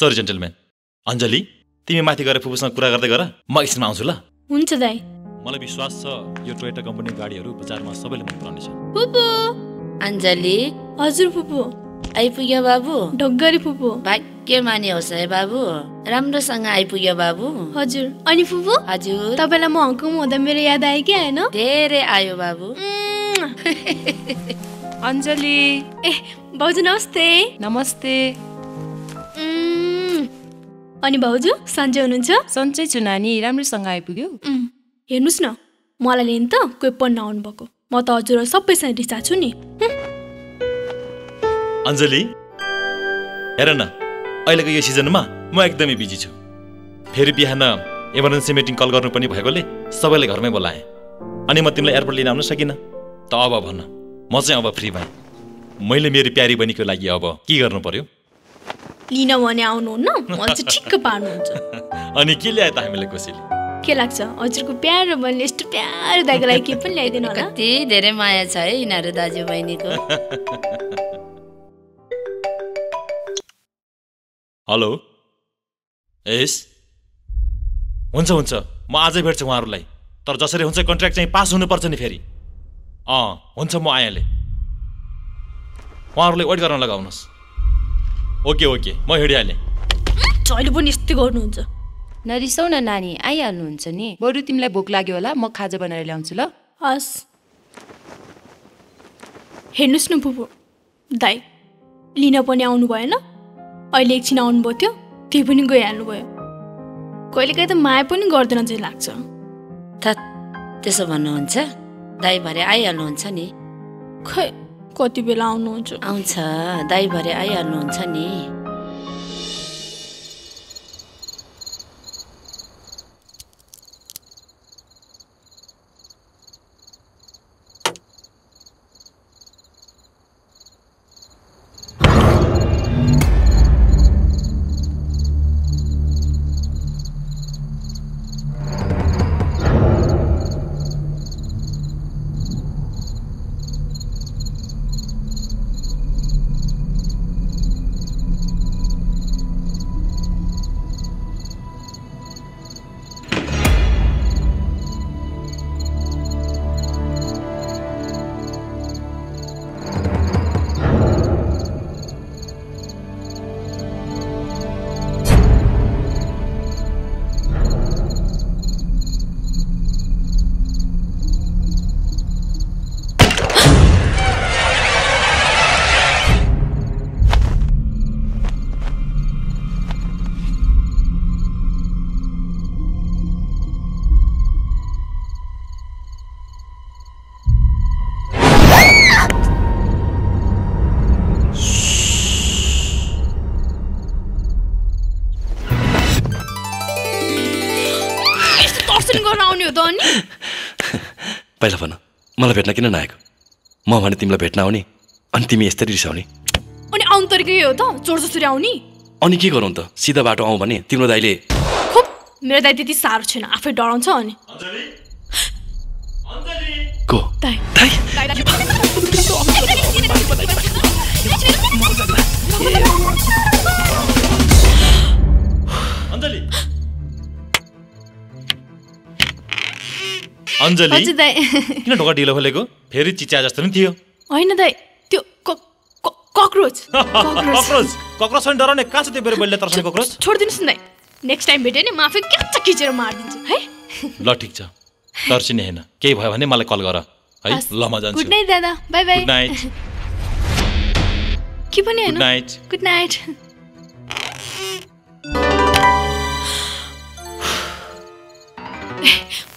Sorry gentleman Anjali तिमी माथि गएर फुपूसँग कुरा गर्दै गर। म एकछिनमा आउँछु ल। हुन्छ दाई। मलाई विश्वास छ यो टोयोटा कम्पनीको गाडीहरू बजारमा सबैले मन पराउनेछ फुपू! अञ्जली। हजुर फुपू। आइपुग्यो बाबु। ढोगरी फुपू। भाग्यमानी होस् है बाबु। राम्रोसँग आइपुग्यो बाबु। हजुर। अनि फुपू? हजुर। तपाईँलाई म हङकङ हुँदा मेरो याद आयो कि आएन धेरै आयो बाबु। अञ्जली। ए भाउजू नमस्ते। नमस्ते। अनि भाउजू सन्चै हुनुहुन्छ? सन्चै छु नानी राम्रोसँग आइपुग्यो। हेर्नुहोस् न मलाई लिनु त कोही पढ्न आउनु भएको म त हजुर सबैसँग रिसा छु नि। अञ्जली हेर न अहिलेको यो सिजनमा म एकदमै बिजी छु। फेरि बिहान इमर्जेन्सी मिटिङ कल गर्नुपर्ने भएकोले सबैलाई घरमै बोलाएँ। अनि म तिमीलाई एयरपोर्ट लिन आउन सकिनँ। त अब भन म चाहिँ अब फ्री भएँ। मैले मेरो प्यारी बहिनीको लागि अब के गर्नु पर्यो? लिन भने आउनुहुन्न? मलाई चाहिँ ठिक्क पार्नुहुन्छ। अनि के ल्याए त हामीलाई कसैले? के लाग्छ? हजुरको प्यारो बहिनीले यस्तो प्यारो दाइको लागि के पनि ल्याइदिनु होला। कति धेरै माया छ है यिनीहरू दाजुबहिनीको हेलो। एस हुन्छ हुन्छ। म आजै भेट्छु उहाँहरूलाई। तर जसरी हुन्छ कन्ट्र्याक्ट चाहिँ पास हुनुपर्छ नि फेरि। अँ हुन्छ म आइहालेँ उहाँहरूलाई वेट गर्न लगाउनुहोस्। Okay okay. म हिँडिहालेँ. जहिले पनि यस्तै गर्नुहुन्छ। नरिसाउ न नानी आइहाल्नुहुन्छ नि। बरु तिमीलाई भोक लाग्यो होला म खाजा बनाएर ल्याउँछु ल। हस्। हेर्नुहोस् न फुपू दाइ लिन पनि आउनु भएन। अहिले एकछिन आउनुभयो थियो त्यही पनि गइहाल्नु भयो कहिलेकाहीँ त माया पनि गर्दैन चाहिँ लाग्छ। थत त्यसो भन्नुहुन्छ? दाई भरे आइहाल्नुहुन्छ नि। खै कति बेला आउनुहुन्छ? आउँछ। दाई भरे आइहाल्नुहुन्छ नि। मलाई भेट्न किन नआएको म भने तिमीलाई भेट्न आउने अनि तिमी यसरी रिसाउने अनि आउनु तरिकै हो त चोर जसरी आउने अनि के गरौँ त सिधा बाटो आउँ भने तिम्रो दाइले खुब मेरो दाइ त्यति साह्रो छैन आफै डराउँछ अनि को दाइ दाइ दाइलाई अञ्जली। किन ढोका ढिलो खोलेको? फेरि चिच्या जस्तो नि थियो। होइन दाइ त्यो कक्रोच। कक्रोच। कक्रोच पनि डराउने। कहाँ छ त्यो मेरो बहिनीले तर्साउने कक्रोच? छोडिदिनुहोस् न दाइ। नेक्स्ट टाइम भेट्यो भने म आफै क्याच खिचेर मारिदिन्छु है? ल ठिक छ। तर्सिने होइन। केही भयो भने मलाई कल गर है। ल म जान्छु। गुड नाइट दादा। बाई बाई गुड नाइट के पनि गुड होइन नाइट गुड नाइट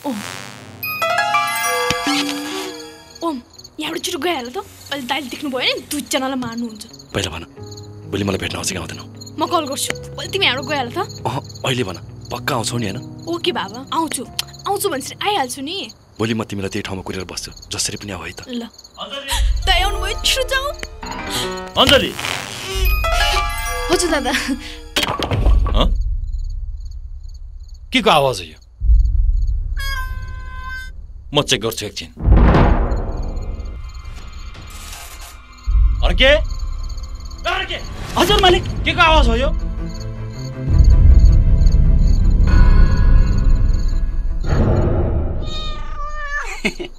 ओम यहाँबाट छिटो गइहाल त। अहिले दाइले देख्नु भयो नि दुईजनालाई मार्नुहुन्छ पहिला भन भोलि मलाई भेट्न आउँछ कि आउँदैनौ। म कल गर्छु। अहिले तिमी यहाँबाट गइहाल त। अँ अहिले भन पक्का आउँछौ नि होइन? ओके बाबा आउँछु। आउँछु भनेपछि आइहाल्छु नि। भोलि म तिमीलाई त्यही ठाउँमा कुरेर बस्छु जसरी पनि आऊ है त। ल। छिटो अञ्जली। हजुर दादा। हँ? के को आवाज हो यो? म चेक गर्छु एकछिन। अर्के? अर्के। हजुर मालिक। के को आवाज हो यो?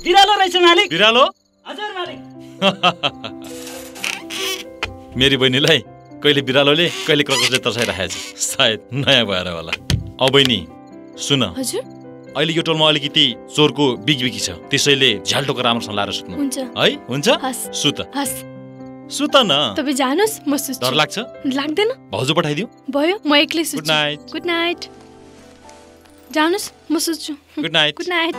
बिरालो रहेछ मालिक। बिरालो? हजुर मालिक। मेरी बहिनीलाई कहिले बिरालोले कहिले क्रकसले तर्साइराखेको छ। सायद नयाँ भएर होला। औ बहिनी सुन। हजुर। अहिले यो टोलमा अलिकति चोरको बिगबिगी छ। त्यसैले झ्याल्टोको राम्रोसँग लाएर सुत्नु हुन्छ। है? हुन्छ? सुत। हस्। सुत न। तपाईँ जानुहोस् म सुत्छु। डर लाग्छ? लाग्दैन। भाउजू पठाइदिउ। भयो म एक्लै सुत्छु। गुड नाइट गुड नाइट जानुहोस् म सुत्छु। गुड नाइट गुड नाइट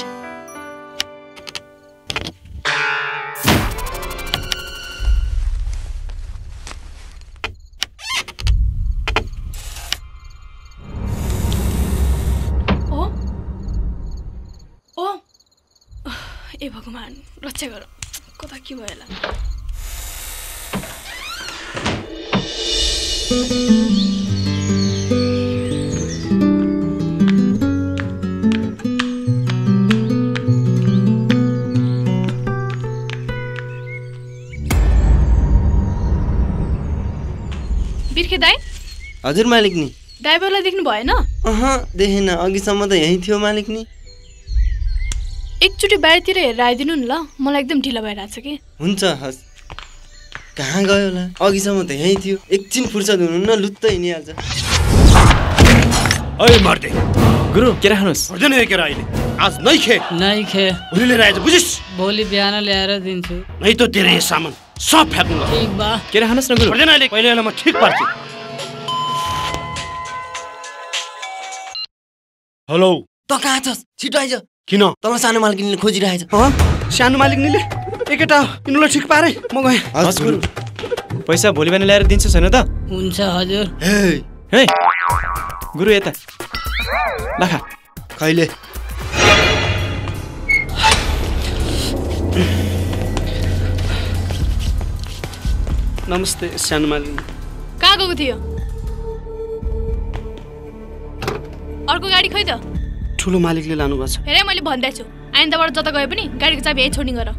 ओ। ओ। ए भगवान् रक्षा गर। कता के भयो होला? बिर्खे दाई? हजुर मालिक नि ड्राइभरलाई देख्नु भएन? अह देखेन। अघिसम्म त यहीँ थियो मालिक नि एकचोटि बाहिरतिर हेरेर आइदिनु नि ल। मलाई एकदम ढिलो भइरहेको छ कि। हुन्छ हस्। कहाँ गयो होला? अघिसम्म त यहीँ थियो। एकछिन फुर्सद हुनु न लुत्त हिँडिहाल्छ। ओइ मर्दे। गुरु के राख्नुहोस्? पर्दैन यो केरा अहिले आज नै खे। नै खे। भोलि लिएर आएछ बुझिस्। भोलि बिहान ल्याएर दिन्छु। नै त तेरो यो सामान सब फ्याँक्नु ल ठिक बा। के राख्नुहोस् न गुरु? पर्दैन अहिले पहिले यसलाई म ठिक पार्छु। हेलो। त कहाँ छस्? छिटो आइज। किन? तल सानो मालकिनीले खोजिरहेछ। हँ सानो मालिकनीले एकेटा यिनीलाई ठिक पारे। म गएँ। हस् गुरु। पैसा भोलि बिहान ल्याएर दिन्छु छैन त? हुन्छ हजुर। हे है। गुरु यता। लाखा कहिले? नमस्ते सानो मालिक कहाँ गएको थियो? अर्को गाडी खै त। ठुलो मालिकले लानुभएको छ। हेरे मैले भन्दैछु। आइन्दाबाट जता गए पनि गाडीको चाबी यहीँ छोड्ने गर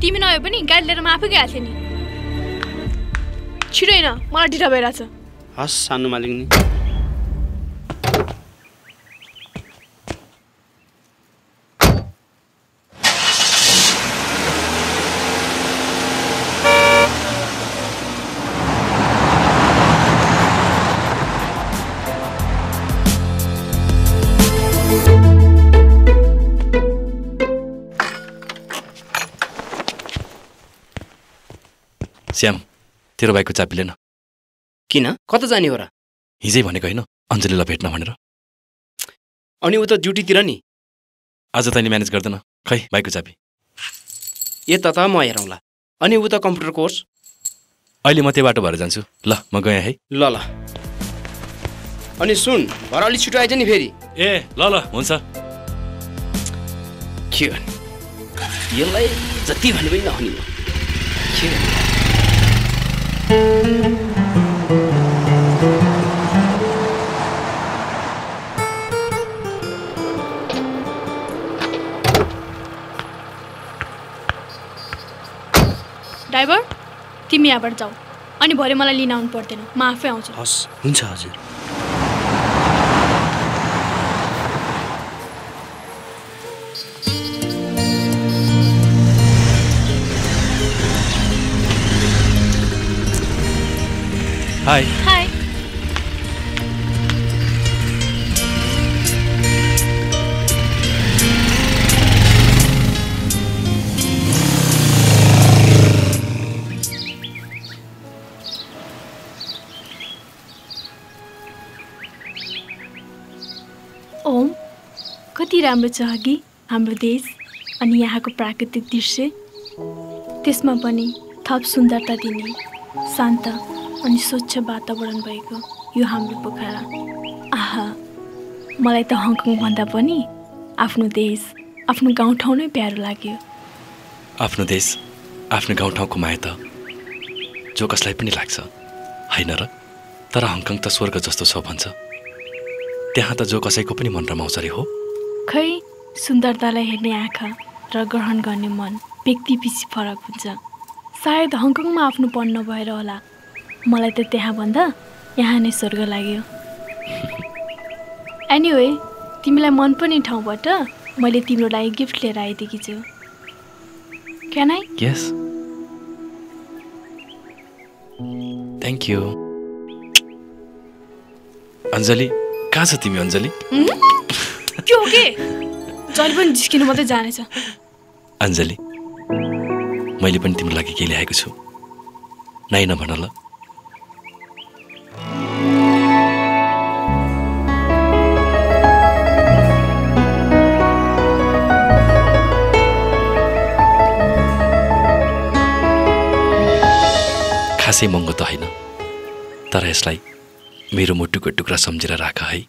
तिमी नभए पनि गाडी लिएर म आफै गइहाल्थेँ नि। छिटो होइन मलाई ढिलो भइरहेछ। हस् सानो मालिक तेरो बाइकको चाबी लिएन किन? कता जाने हो र? हिजै भनेको होइन अञ्जलीलाई भेट्न भनेर। अनि उता ड्युटीतिर नि? आज तैँले म्यानेज गर्दैन। खै बाइकको चाबी। यता त म हेरौँला। अनि उता कम्प्युटर कोर्स? अहिले म त्यो बाटो भएर जान्छु। ल म गएँ है। ल ल। अनि सुन भर अलिक छिटो आइज नि फेरि। ए ल ल हुन्छ। के यसलाई जति भने पनि नहुने। के ड्राइभर तिमी यहाँबाट जाऊ। अनि भरे मलाई लिन आउनु पर्दैन। म आफै आउँछु। हस् हुन्छ हजुर। हाई राम्रो छ अघि हाम्रो देश अनि यहाँको प्राकृतिक दृश्य। त्यसमा पनि थप सुन्दरता दिने शान्त अनि स्वच्छ वातावरण भएको यो हाम्रो पोखरा। आहा मलाई त हङकङभन्दा पनि आफ्नो देश आफ्नो गाउँठाउँ नै प्यारो लाग्यो। आफ्नो देश आफ्नो गाउँठाउँको माया त जो कसलाई पनि लाग्छ होइन र? तर हङकङ त स्वर्ग जस्तो छ भन्छ। त्यहाँ त जो कसैको पनि मन रमाउँछ अरे हो। खै सुन्दरतालाई हेर्ने आँखा र ग्रहण गर्ने मन व्यक्ति पछि फरक हुन्छ। सायद हङकङमा आफ्नो पढ्न भएर होला। मलाई त त्यहाँभन्दा यहाँ नै स्वर्ग लाग्यो। एनिवे तिमीलाई मनपर्ने ठाउँबाट मैले तिम्रो लागि गिफ्ट लिएर आइदिएकी छु। Can I yes thank you Anjali कहाँ छ तिमी अञ्जली? के हो जिस्किनु मात्रै जानेछ। अञ्जली मैले पनि तिम्रो लागि के ल्याएको छु। नाइ नभन ल। खासै महँगो त होइन। तर यसलाई मेरो मुटुको टुक्रा सम्झेर राख है।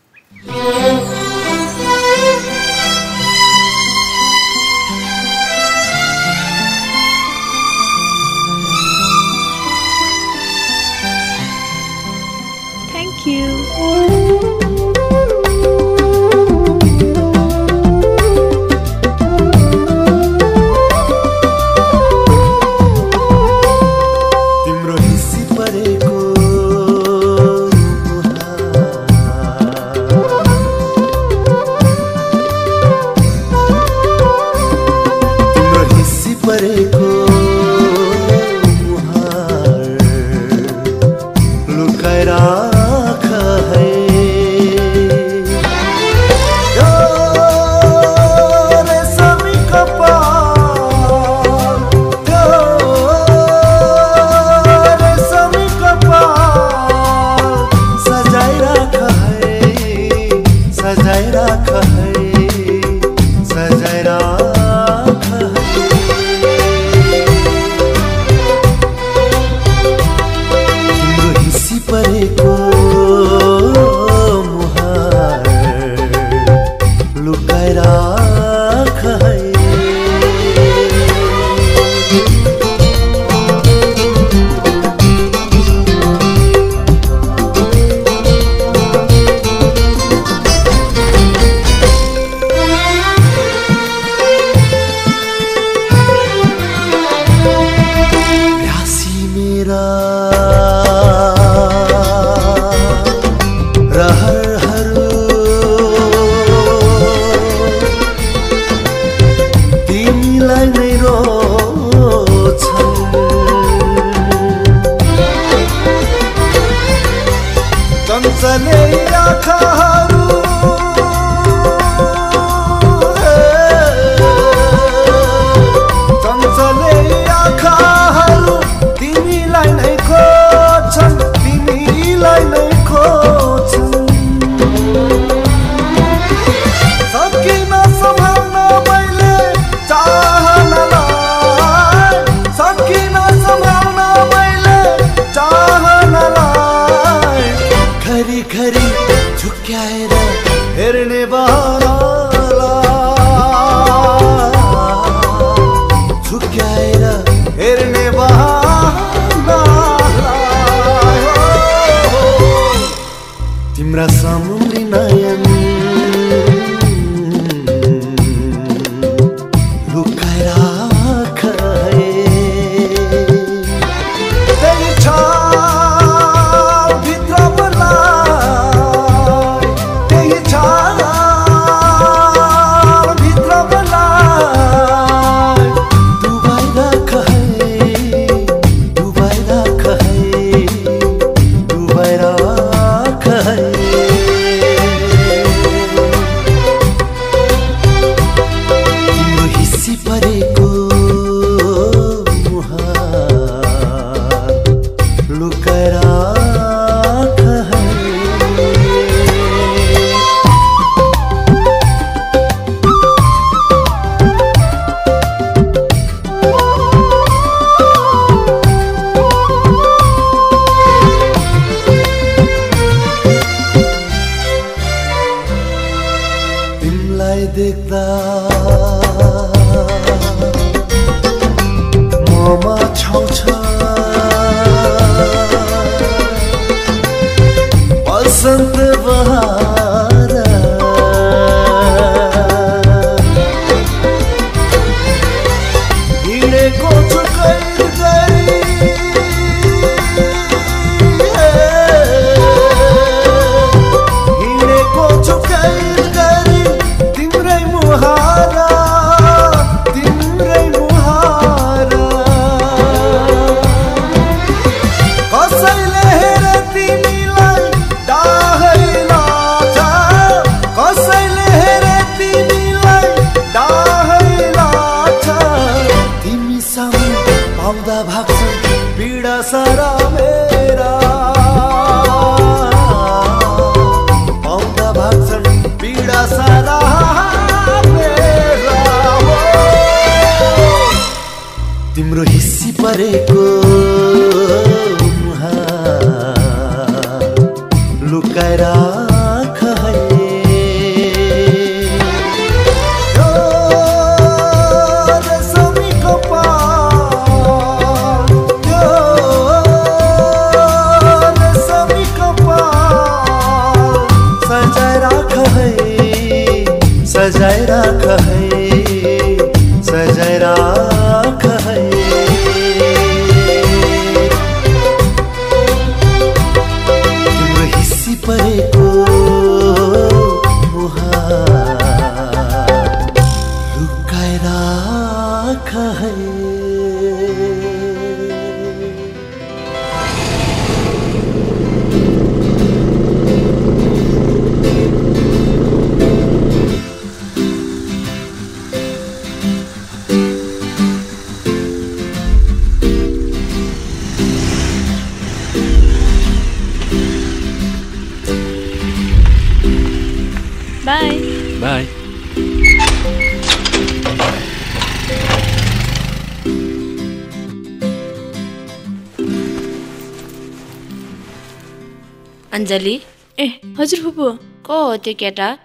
त्यो केटा?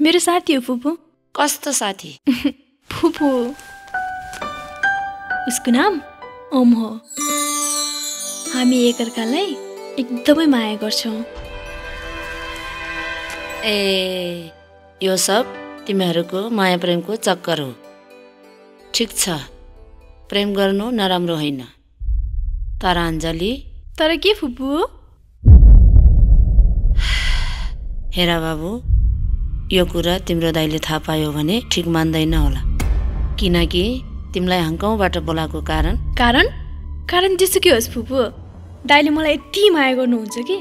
मेरो साथी हो फुपू। कस्तो साथी? फुपू। उसको नाम ओम हो। हामी एकअर्कालाई एकदमै माया गर्छौँ। ए यो सब तिमीहरूको माया प्रेमको चक्कर हो। ठिक छ। प्रेम गर्नु नराम्रो होइन। तर अञ्जली? तर के फुपू? हेर बाबु यो कुरा तिम्रो दाइले थाहा पायो भने ठिक मान्दैन होला। किनकि तिमीलाई हङकङबाट बोलाएको कारण। कारण? कारण जेसुकै होस् फुपू? दाइले मलाई यति माया गर्नुहुन्छ कि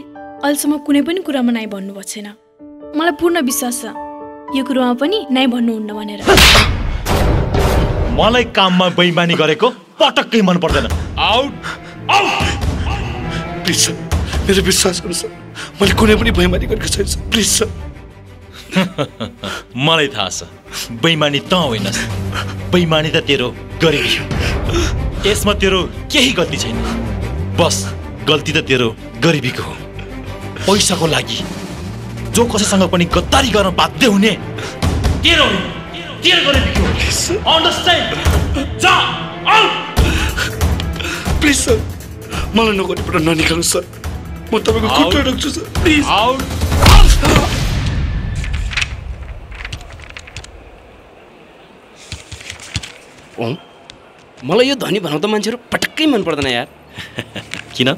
अहिलेसम्म कुनै पनि कुरामा नाइ भन्नुभएको छैन मलाई पूर्ण विश्वास छ यो कुरोमा पनि नाइ भन्नुहुन्न भनेर। मलाई काममा बैमानी गरेको पटक्कै मन पर्दैन। आउट प्लिज सर मेरो विश्वास गर्नु सर मैले कुनै पनि भयमानी गरेको छैन सर। Please sir. मलाई थाहा छ। बैमानी त होइनस् बैमानी त तेरो गरिबी हो। यसमा तेरो केही गल्ती छैन। बस गल्ती त तेरो गरिबीको हो। पैसाको लागि जो कसैसँग पनि गद्दारी गर्न बाध्य हुने तेरो होइन, तेरो गरिबीको हो। अन्डरस्ट्यान्ड जा आउट! Please sir. मलाई नगरीबाट ननिकाल्नु सर। म तपाईँको खुट्टा राख्छु सर प्लिज ओम मलाई यो धनी भनाउँदा मान्छेहरू पटक्कै मन पर्दैन यार किन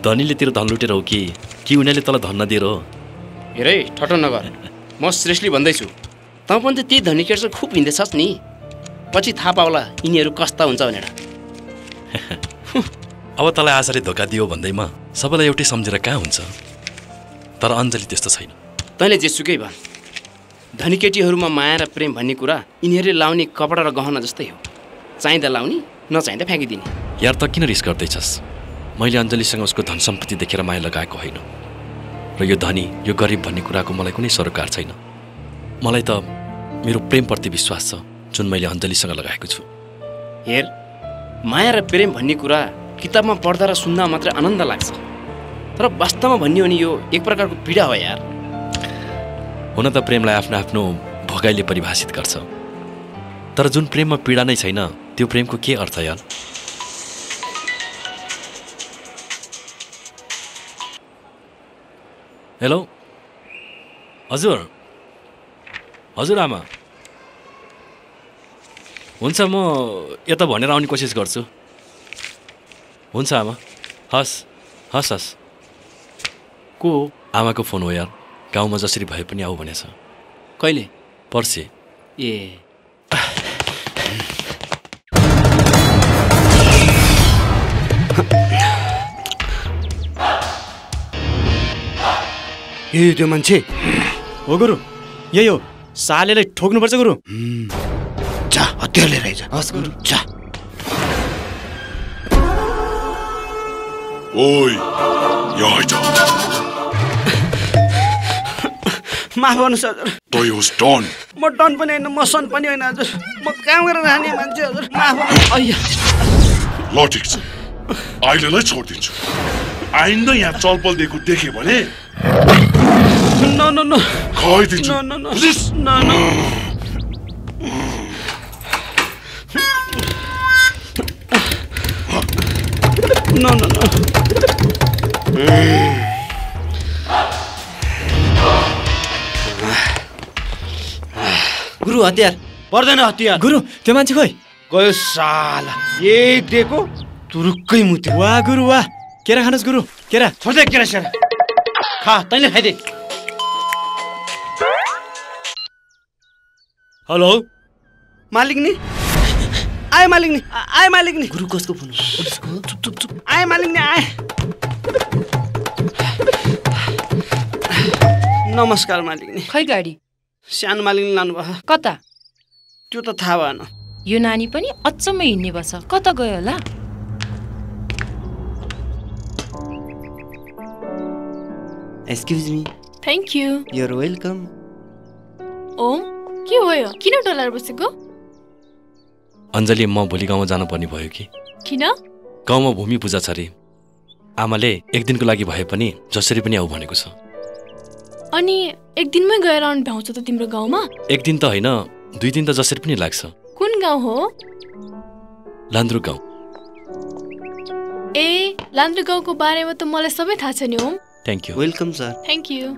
धनीले तेरो धन लुटेर हो कि कि उनीहरूले तँलाई धन नदिएर हो हेर है ठटो नगर म श्रेष्ठली भन्दैछु तँ पनि त त्यही धनी केटसँग खुब हिँड्दैछस् नि पछि थाहा पाउला यिनीहरू कस्ता हुन्छ भनेर अब तँलाई आशाले धोका दियो भन्दैमा सबैलाई एउटै सम्झेर कहाँ हुन्छ? तर अञ्जली त्यस्तो छैन। तैँले जेसुकै भन्। धनी केटीहरूमा माया र प्रेम भन्ने कुरा यिनीहरूले लाउने कपडा र गहना जस्तै हो। चाहिँदा लाउने नचाहिँदा फ्याँकिदिने। यार त किन रिस गर्दैछस्? मैले अञ्जलीसँग उसको धन सम्पत्ति देखेर माया लगाएको होइन। र यो धनी यो गरिब भन्ने कुराको मलाई कुनै सरोकार छैन। मलाई त मेरो प्रेमप्रति विश्वास छ जुन मैले अञ्जलीसँग लगाएको छु। हेर माया र प्रेम भन्ने कुरा किताबमा पढ्दा र सुन्दा मात्रै आनन्द लाग्छ। तर वास्तवमा भन्ने भने यो एक प्रकारको पीडा हो यार। हुन त प्रेमलाई आफ्नो आफ्नो भोगाइले परिभाषित गर्छ। तर जुन प्रेममा पीडा नै छैन त्यो प्रेमको के अर्थ यार? हेलो? हजुर? हजुर आमा। हुन्छ म यता भनेर आउने कोसिस गर्छु। हुन्छ आमा। हस् हस् हस्। को हो? आमाको फोन हो यार। गाउँमा जसरी भए पनि आऊ भनेछ। कहिले? पर्सि। ए। हो त्यो मान्छे। हो गुरु। यही हो। सालेलाई ठोक्नुपर्छ गुरु। जा हतियार लिएर आइज। हस् गुरु। जा। ओइ यहाँ आइज माफ गर्नुहोस् हजुर। तै होस् डन म डन पनि होइन म सन पनि होइन हजुर। म काम गरेर खाने मान्छे हजुर। माफ ल ठिक छ। अहिलेलाई छोडिदिन्छु। आइन्दा यहाँ चलपल दिएको देखेँ भने न न न। खुवाइदिन्छु। न न न। बुझिस्? न न। न न न। गुरु हतियार। पर्दैन हतियार। गुरु त्यो मान्छे खोइ? गयो साला। एक दिएको तुरुक्कै मुत्यो। वाह गुरु वाह केरा खानुहोस् गुरु केरा। छोड्दे केरा सेरा। खा तैँले खाइदे। हेलो? मालिक नि। आए मालिक नि। आए मालिक नि। गुरु कसको फोन चुप चुप चुप आए मालिक नि आए नमस्कार मालिक नि खै गाडी? सानो मालिक नि लानुभयो। कता? त्यो त थाहा भएन। यो नानी पनि अचम्मै हिँड्ने बस कता गयो होला? Excuse me thank you you're welcome Om के भयो किन डलाएर बसेको? अञ्जली म भोलि गाउँमा जानुपर्ने भयो कि? किन? गाउँमा भूमि पूजा छ अरे आमाले एक दिनको लागि भए पनि जसरी पनि आऊ भनेको छ। अनि एक दिनमै गएर आउनु भ्याउँछ त तिम्रो गाउँमा? एक दिन त होइन दुई दिन त जसरी पनि लाग्छ। कुन गाउँ हो? लान्द्रु गाउँ। ए लान्द्र गाउँको बारेमा त मलाई सबै थाहा छ नि Om. Thank you welcome sir thank you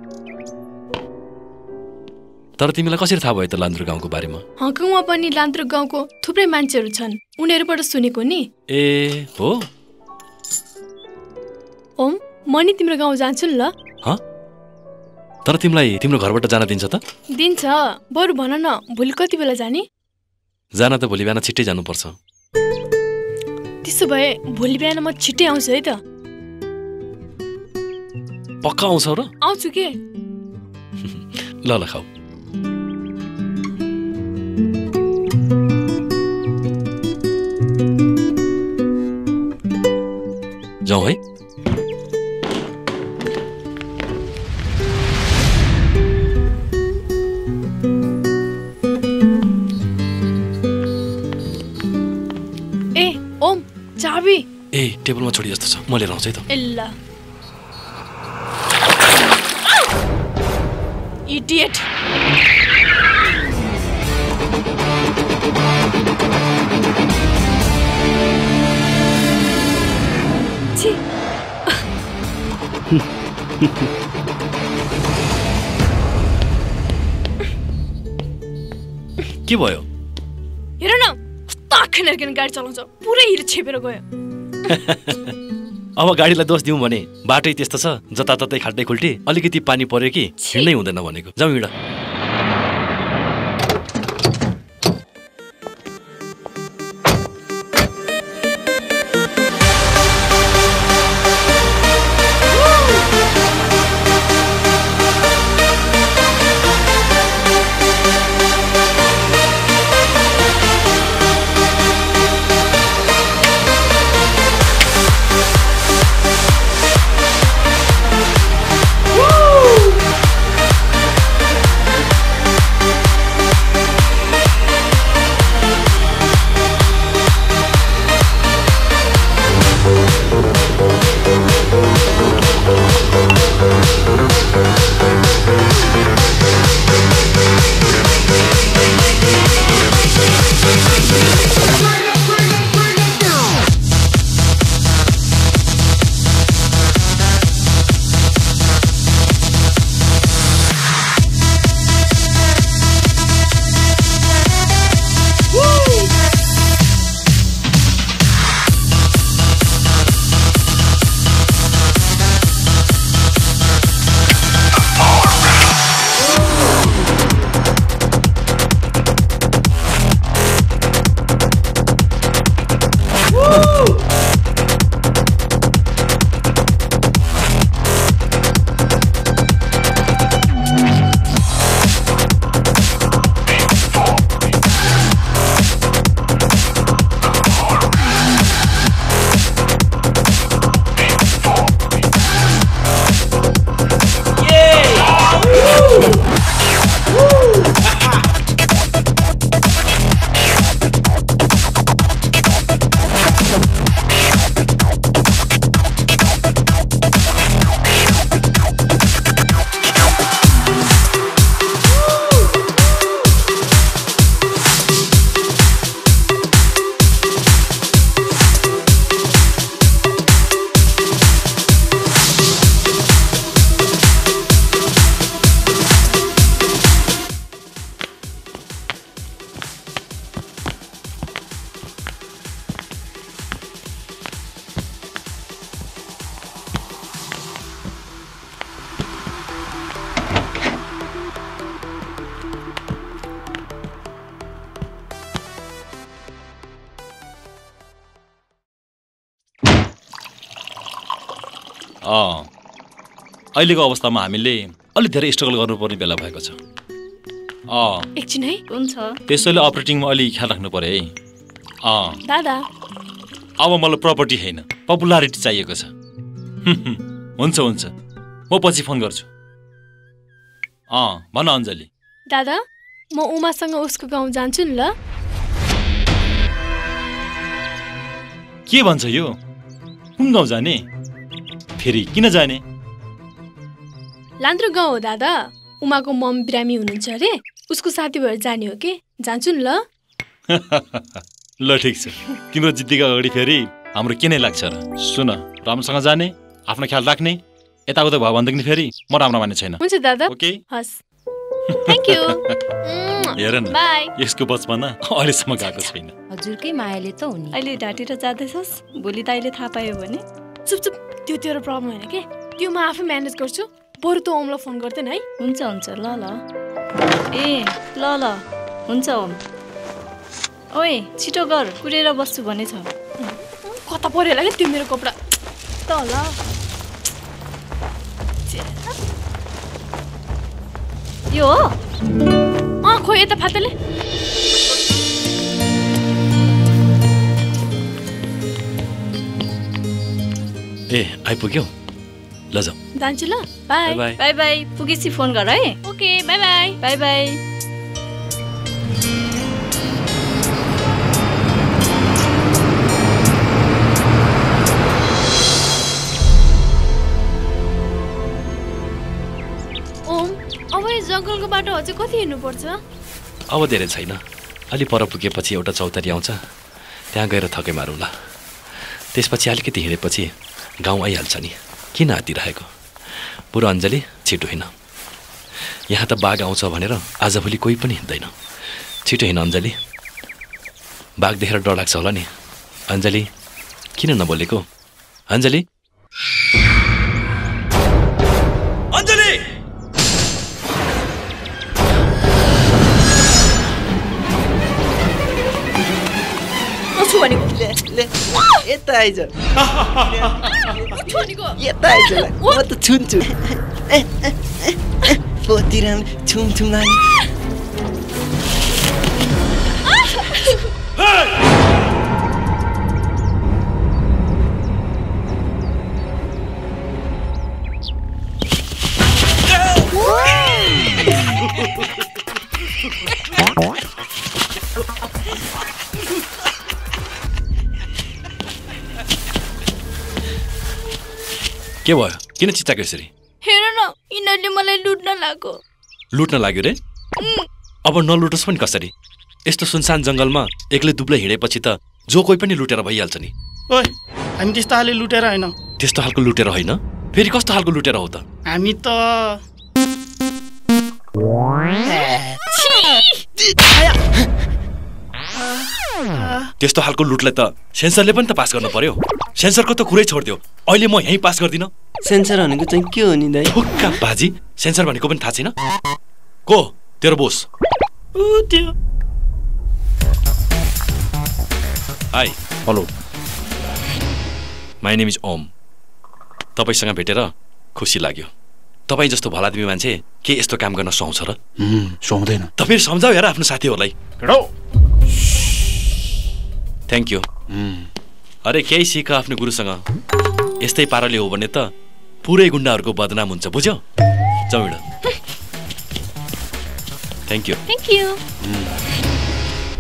तर तिमीलाई कसरी थाहा भयो त लान्द्रु गाउँको बारेमा? हङकङमा पनि लान्द्र गाउँको थुप्रै मान्छेहरू छन्। उनीहरूबाट सुनेको नि। ए हो। ओम म नि तिम्रो गाउँ जान्छु नि ल। तर तिमीलाई तिम्रो घरबाट जान दिन्छ त? दिन्छ। बरु भन न भोलि कति बेला जाने? जान त भोलि बिहान छिट्टै जानुपर्छ। त्यसो भए भोलि बिहान म छिट्टै आउँछु है त। पक्का आउँछौ र? आउँछु के? ल ल खाऊ। जाउँ है। चाबी ए टेबलमा छोडी जस्तो छ। म लिएर आउँछु है त। ए ल इडियट छी के भयो? नर्किने गाडी चलाउँछ। पुरै हिरो छेपेर गयो। अब गाडीलाई दोष दिउँ भने बाटै त्यस्तो छ जताततै खाल्टै खुल्टी अलिकति पानी पर्यो कि हिँड्नै हुँदैन भनेको। जाउँ हिँड। अहिलेको अवस्थामा हामीले अलिक धेरै स्ट्रगल गर्नुपर्ने बेला भएको छ। अँ। एकछिन है हुन्छ। त्यसैले अपरेटिङमा अलिक ख्याल राख्नु पऱ्यो है। अँ। दादा। अब मलाई प्रपर्टी होइन पपुलारिटी चाहिएको छ। हुन्छ हुन्छ। म पछि फोन गर्छु। अँ भन अञ्जली। दादा म उमासँग उसको गाउँ जान्छु नि ल। के भन्छ यो? कुन गाउँ जाने? फेरि किन जाने? लान्द्रो गाउँ हो दादा। उमाको मम बिरामी हुनुहुन्छ अरे। उसको साथी भएर जाने हो कि? जान्छु नि ल। ल ठिक छ। तिम्रो जिद्दीको अगाडि फेरि हाम्रो के नै लाग्छ र सुन राम्रोसँग जाने आफ्नो ख्याल राख्ने यताउता भयो भनेदेखि फेरि म राम्रो मान्ने छैन। हुन्छ दादा। ओके? हस्। थ्याङ्क यू हेर न। यसको बचपना अहिलेसम्म गएको छैन। हजुरकै मायाले त हो नि। अहिले ढाँटेर जाँदैछस्। भोलि त अहिले थाहा पायो भने। चुप चुप त्यो तेरो प्रब्लम होइन के? त्यो म आफै म्यानेज गर्छु। बरु त ओमलाई फोन गर्दैन है। हुन्छ हुन्छ। ल ल। ए ल ल। हुन्छ ओम। ओए छिटो गर। कुरेर बस्छु भनेछ कता पऱ्यो होला कि त्यो मेरो कपडा? त ल। यो हो। अँ खोइ यता फातले ए आइपुग्यौ? ल जाऊ। जान्छु ल। बाई। बाई। बाई बाई पुगेपछि फोन गर है। Okay bye bye bye bye Om अब यो जङ्गलको बाटो अझै कति हिँड्नुपर्छ अब धेरै छैन। अलि पर पुगेपछि एउटा चौतारी आउँछ। त्यहाँ गएर थकै मारौँला। त्यसपछि अलिकति हिँडेपछि गाउँ आइहाल्छ नि। किन आतिरहेको? पुरो अञ्जली छिटो हिँड। यहाँ त बाघ आउँछ भनेर आजभोलि कोही पनि हिँड्दैन। छिटो हिँड अञ्जली। बाघ देखेर डर लाग्छ होला नि। अञ्जली किन नबोलेको? अञ्जली? अञ्जली! भनेको ले ले यता आइज। छु भनेको यता आइज ल, म त छुन्छु ए, ए, ए, ए, के भयो? किन चिच्चाएको यसरी? हेर न यिनीहरूले मलाई लुट्न लाग्यो लुट्न लाग्यो रे? अब नलुटोस् पनि कसरी? यस्तो सुनसान जङ्गलमा एक्लै दुब्लै हिँडेपछि त जो कोही पनि लुटेर भइहाल्छ नि। ओइ हामी त्यस्तो खाले लुटेर होइन। त्यस्तो खालको लुटेर होइन? फेरि कस्तो खालको लुटेर हो त? हामी त त्यस्तो खालको लुटलाई त सेन्सरले पनि त पास गर्नु पर्यो। सेन्सरको त कुरै छोडिदियो। अहिले म यहीँ पास गर्दिनँ। सेन्सर भनेको चाहिँ के हो नि दाइ? बाजी सेन्सर भनेको पनि थाहा छैन। को? तेरो boss. Hi hello. My name is Om तपाईँसँग भेटेर खुसी लाग्यो। तपाईँ जस्तो भलादमी मान्छे के यस्तो काम गर्न सुहाउँछ र? सुहाउँदैन। त फेरि सम्झाउ हेर आफ्नो साथीहरूलाई। थ्याङ्क यू अरे केही सिक आफ्नो गुरुसँग। यस्तै पाराले हो भने त पुरै गुन्डाहरूको बदनाम हुन्छ बुझ्यौ? चौड thank you thank you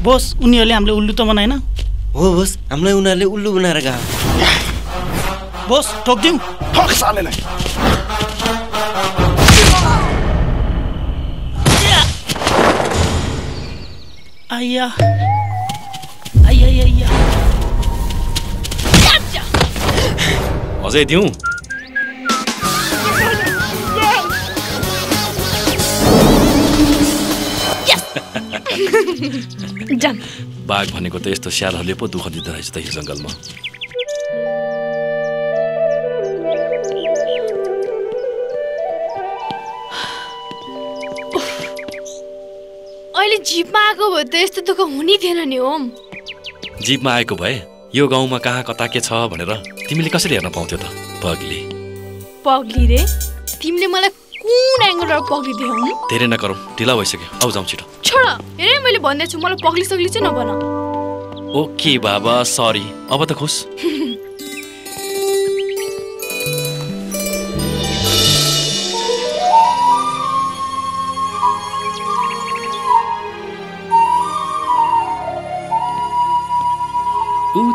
boss उनीहरूले हामीले उल्लु त बनाएन? हो बोस हामीलाई उनीहरूले उल्लु बनाएर गएको। बोस ठोकिदिउँ। आइया। अझै दिउँ बाघ भनेको त यस्तो स्यालहरूले पो दुःख दिँदो रहेछ त यो जङ्गलमा अहिले जिपमा आएको भए त यस्तो दुःख हुने थिएन नि ओम जीपमा आएको भए यो गाउँमा कहाँ कता के छ भनेर तिमीले कसरी हेर्न पाउँथ्यौ त पगले? पग्ली रे तिमीले मलाई कुन एङ्गलबाट पग्लिदियो हुँ धेरै नगरौँ ढिला भइसक्यो। आऊ जाउँ छिटो। छोड हेरे मैले भन्दैछु मलाई पग्ली सग्ली चाहिँ नबन ओके बाबा सरी। अब त खुस।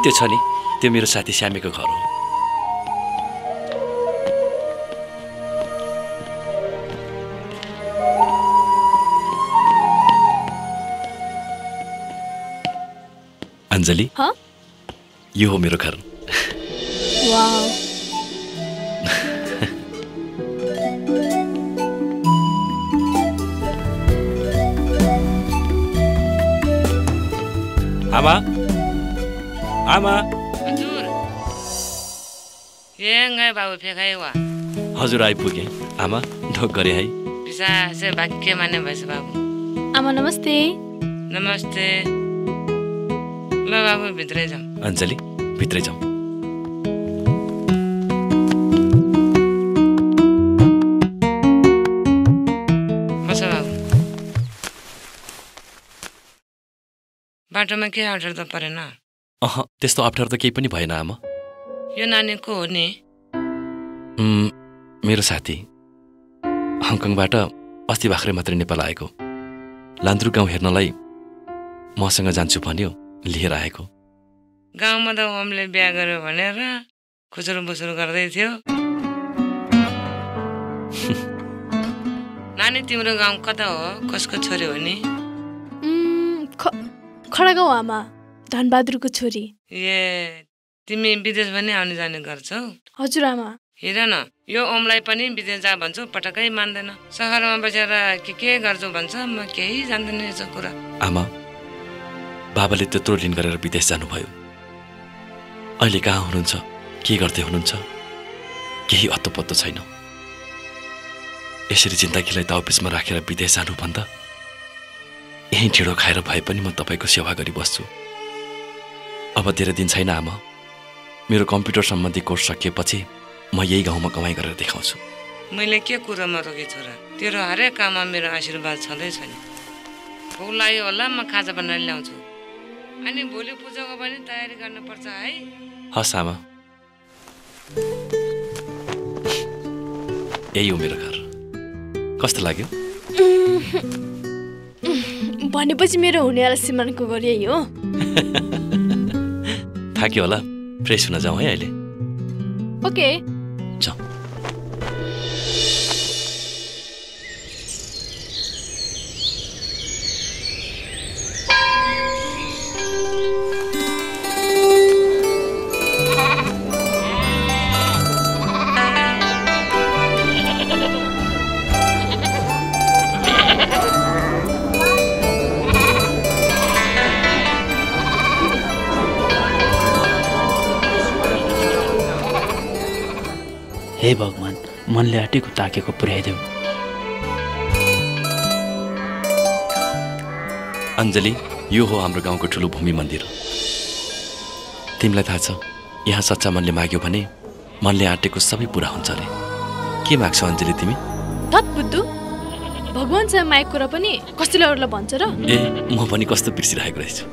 त्यो छ नि। त्यो मेरो साथी श्यामीको घर हो। अञ्जली? ह? यो हो मेरो घर। आमा? आमा हजुर बाबु फेकाइ वा हजुर आइपुगेँ आमा ढोक गरे है पिसा से भाग्य माने भएछ बाबु आमा नमस्ते नमस्ते ल बाबु भित्रै जाउँ अञ्जली भित्रै जाउँ बाटोमा के अप्ठ्यारो त परेन अह त्यस्तो अप्ठ्यारो त केही पनि भएन आमा। यो नानी को हो नि। मेरो साथी। हङकङबाट अस्ति भर्खरै मात्रै नेपाल आएको। लान्द्रु गाउँ हेर्नलाई मसँग जान्छु भन्यो लिएर आएको। गाउँमा त ओमले बिहा गर्यो भनेर खुसुरु बुसुरु गर्दै थियो। नानी तिम्रो गाउँ कता हो? कसको छोरी हो नि? उम्, ख- खडगाउँ आमा। धनबहादुरको छोरी। ए तिमी विदेश पनि आउने जाने गर्छौ? हजुर आमा। हेर न यो ओमलाई पनि विदेश जा भन्छु पटक्कै मान्दैन। सहरमा बसेर के के गर्छु भन्छ म केही जान्दैन यो कुरा। आमा बाबाले त्यत्रो ऋण गरेर विदेश जानुभयो। अहिले कहाँ हुनुहुन्छ? के गर्दै हुनुहुन्छ? केही अत्तो पत्तो छैन। यसरी जिन्दगीलाई दाउपिसमा राखेर विदेश जानुभन्दा यहीँ ढिँडो खाएर भए पनि म तपाईँको सेवा गरिबस्छु। अब धेरै दिन छैन आमा। मेरो कम्प्युटर सम्बन्धी कोर्स सकिएपछि म यही गाउँमा कमाइ गरेर देखाउँछु। मैले के कुरोमा रोके छोरा तेरो हरेक काममा मेरो आशीर्वाद छँदैछ नि। भोक लाग्यो होला म खाजा बनाएर ल्याउँछु। अनि भोलि पूजाको पनि तयारी गर्नुपर्छ है। हस् आमा। यही हो मेरो घर। कस्तो लाग्यो? भनेपछि मेरो हुनेवाला श्रीमानको गरी यही हो। थाक्यो होला। फ्रेस हुन जाउँ है अहिले। ओके। जाउँ। हे भगवान् मनले आँटेको ताकेको पुर्याइदेऊ। अञ्जली यो हो हाम्रो गाउँको ठुलो भूमि मन्दिर। तिमीलाई थाहा छ यहाँ सच्चा मनले माग्यो भने मनले आँटेको सबै पुरा हुन्छ अरे। के माग्छौ अञ्जली तिमी? बुद्धु। भगवान् चाहिँ माएको कुरा पनि कसैले अरूलाई भन्छ र? ए म पनि कस्तो बिर्सिरहेको रहेछु।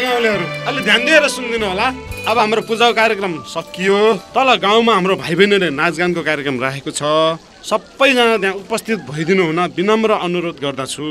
गाउँलेहरू अलि ध्यान दिएर सुनिदिनु होला। अब हाम्रो पूजाको कार्यक्रम सकियो। तल गाउँमा हाम्रो भाइ बहिनीले नाचगानको कार्यक्रम राखेको छ। सबैजना त्यहाँ उपस्थित भइदिनु हुन विनम्र अनुरोध गर्दछु।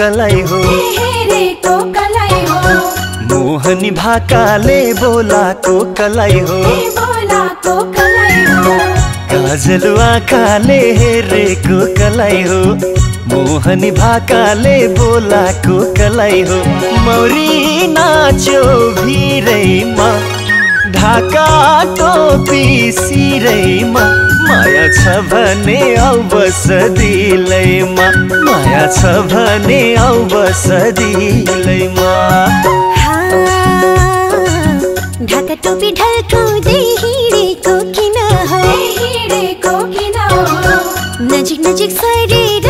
कलाई हो। हेरेको कलाई हो। मोहनी भाकाले बोलाको कलाई हो। बोलाको कलाई हो। काजल आँखाले हेरेको कलाई हो। मोहनी भाकाले बोलाको कलाई हो। मौरी नाच्यो भिरैमा ढाका टोपी सिरैमा। माया छ भने आउ बस दिलैमा माया छ भने आउ बस दिलैमा ढाका टोपी ढल्काउँदै हिँडेको किन हो? हिँडेको किन हो? नजिक नजिक सरेर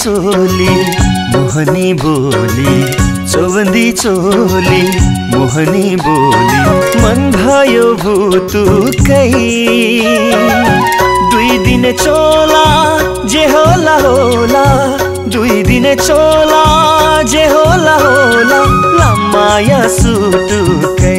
चोली मोहनी बोली चौबन्दी चोली मोहनी बोली मन भयो भुतुकै दुई दिन चोला जे होला होला। दुई दिन चोला जे होला होला लम्माया सुटुकै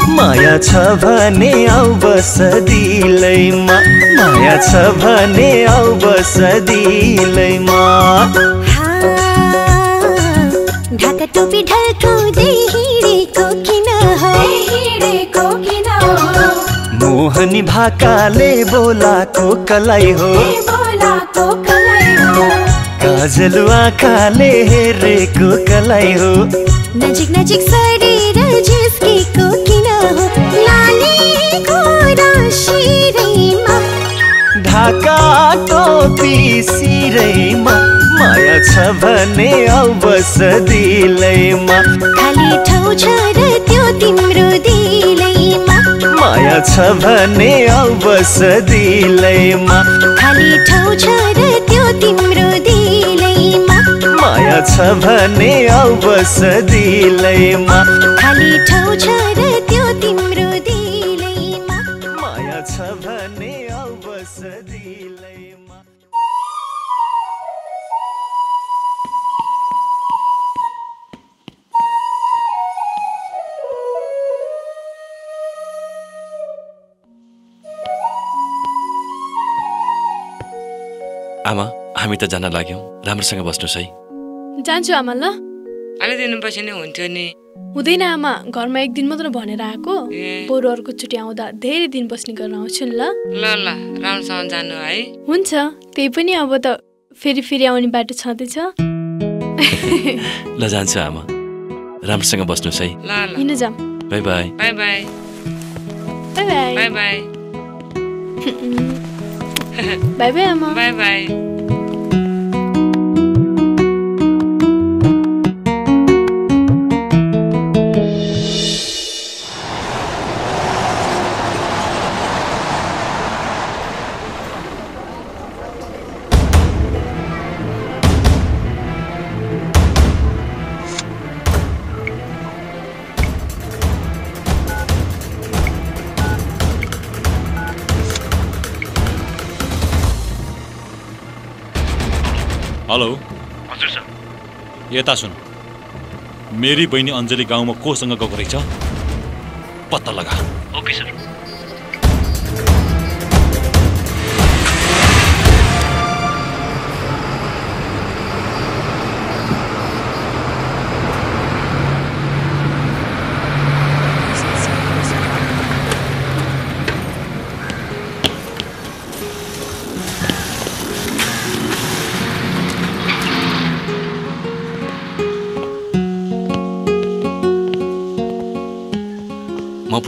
माया छ भने आउ बस दिलैमा माया छ भने आउ बस दिलैमा ढाका टोपी ढल्काउँदै हिँडेको किन हो। हिँडेको किन हो। मोहनी भाकाले बोलाको कलाई हो। बोलाको कलाई हो। काजल आँखाले हेरेको कलाई हो। नजिक नजिक सरेर ढाका टोपी सिरैमा माया छ भने बस दिलैमा। खाली ठाउँ छ र त्यो तिम्रो दिलैमा। माया छ भने बस दिलैमा। खाली ठाउँ छ र त्यो तिम्रो दिलैमा। माया छ भने बस दिलैमा। खाली ठाउँ छ जान लाग्यौँ। राम्रोसँग बस्नुहोस् है जान्छु आमा ल। अलि दिनुपर्छ नि हुन्थ्यो नि। हुँदैन आमा घरमा एक दिन मात्र भनेर आएको। बरु अर्को चोटि आउँदा धेरै दिन बस्ने गरेर आउँछु नि ल। ल ल राम्रोसँग जानु है। हुन्छ त्यही पनि अब त फेरि फेरि आउने बाटो छँदैछ। ल जान्छ आमा। राम्रोसँग बस्नुहोस् है ल ल। हिँड जाऊँ bye bye. Bye bye. Bye bye. Bye bye. Bye bye आमा। Bye bye. हेलो। हजुर सर। यता सुन। मेरी बहिनी अञ्जली गाउँमा कोसँग गएको रहेछ? पत्ता लगा।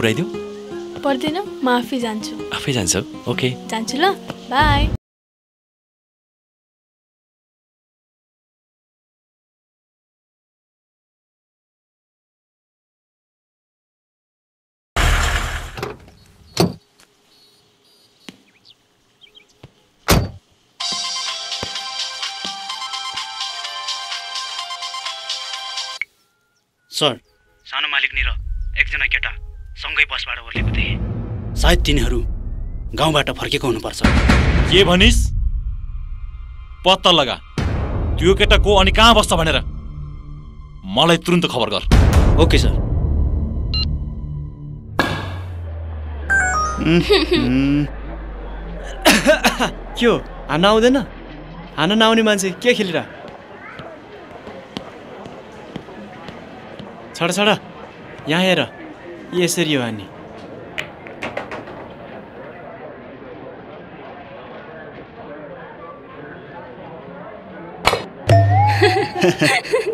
पुऱ्याइदिउँ। पर्दैन म आफै जान्छु। आफै जान्छ? ओके जान्छु ल बाई। सर। सानो मालिकनी र एकजना केटा। सँगै बसबाट ओर्लेको थिए। सायद तिनीहरू गाउँबाट फर्केको हुनुपर्छ। के भनिस्? पत्ता लगा। त्यो केटा को अनि कहाँ बस्छ भनेर। मलाई तुरन्त खबर गर। Okay sir. के हो? हान्न आउँदैन? हान्न नआउने मान्छे के खेलिरह? छड छड। यहाँ हेर। यसरी हो हान्ने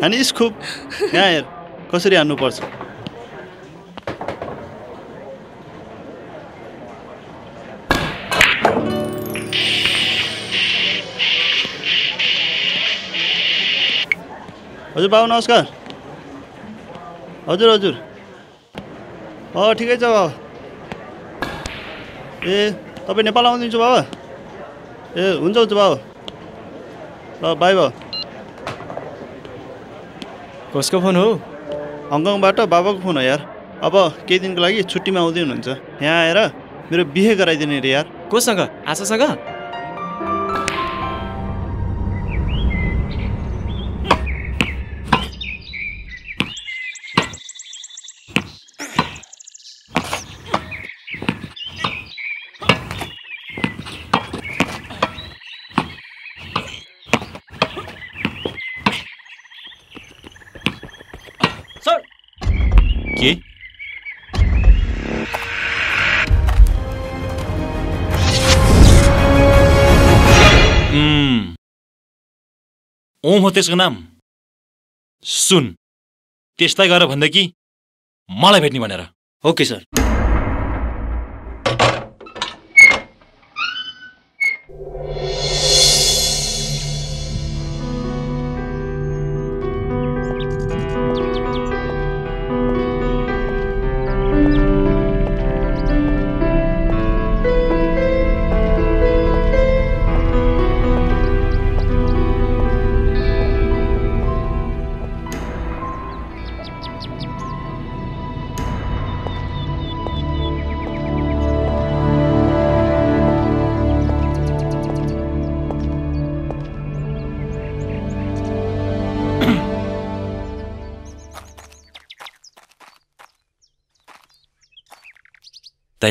हानिस् खुब यहाँ हेर कसरी हान्नुपर्छ? हजुर बाबु नमस्कार। हजुर हजुर। ठिकै छ। बाबा ए तपाईँ नेपाल आउनुहुन्छ बाबा। ए हुन्छ हुन्छ बाबा। ल बाई बाबा। कसको फोन हो? हङकङबाट बाबाको फोन हो यार। अब केही दिनको लागि छुट्टीमा आउँदै हुनुहुन्छ। यहाँ आएर मेरो बिहे गराइदिने रे यार। कोसँग? आशासँग? ओम हो त्यसको नाम। सुन। त्यस्तै गर भन्दा कि मलाई भेट्ने भनेर। ओके सर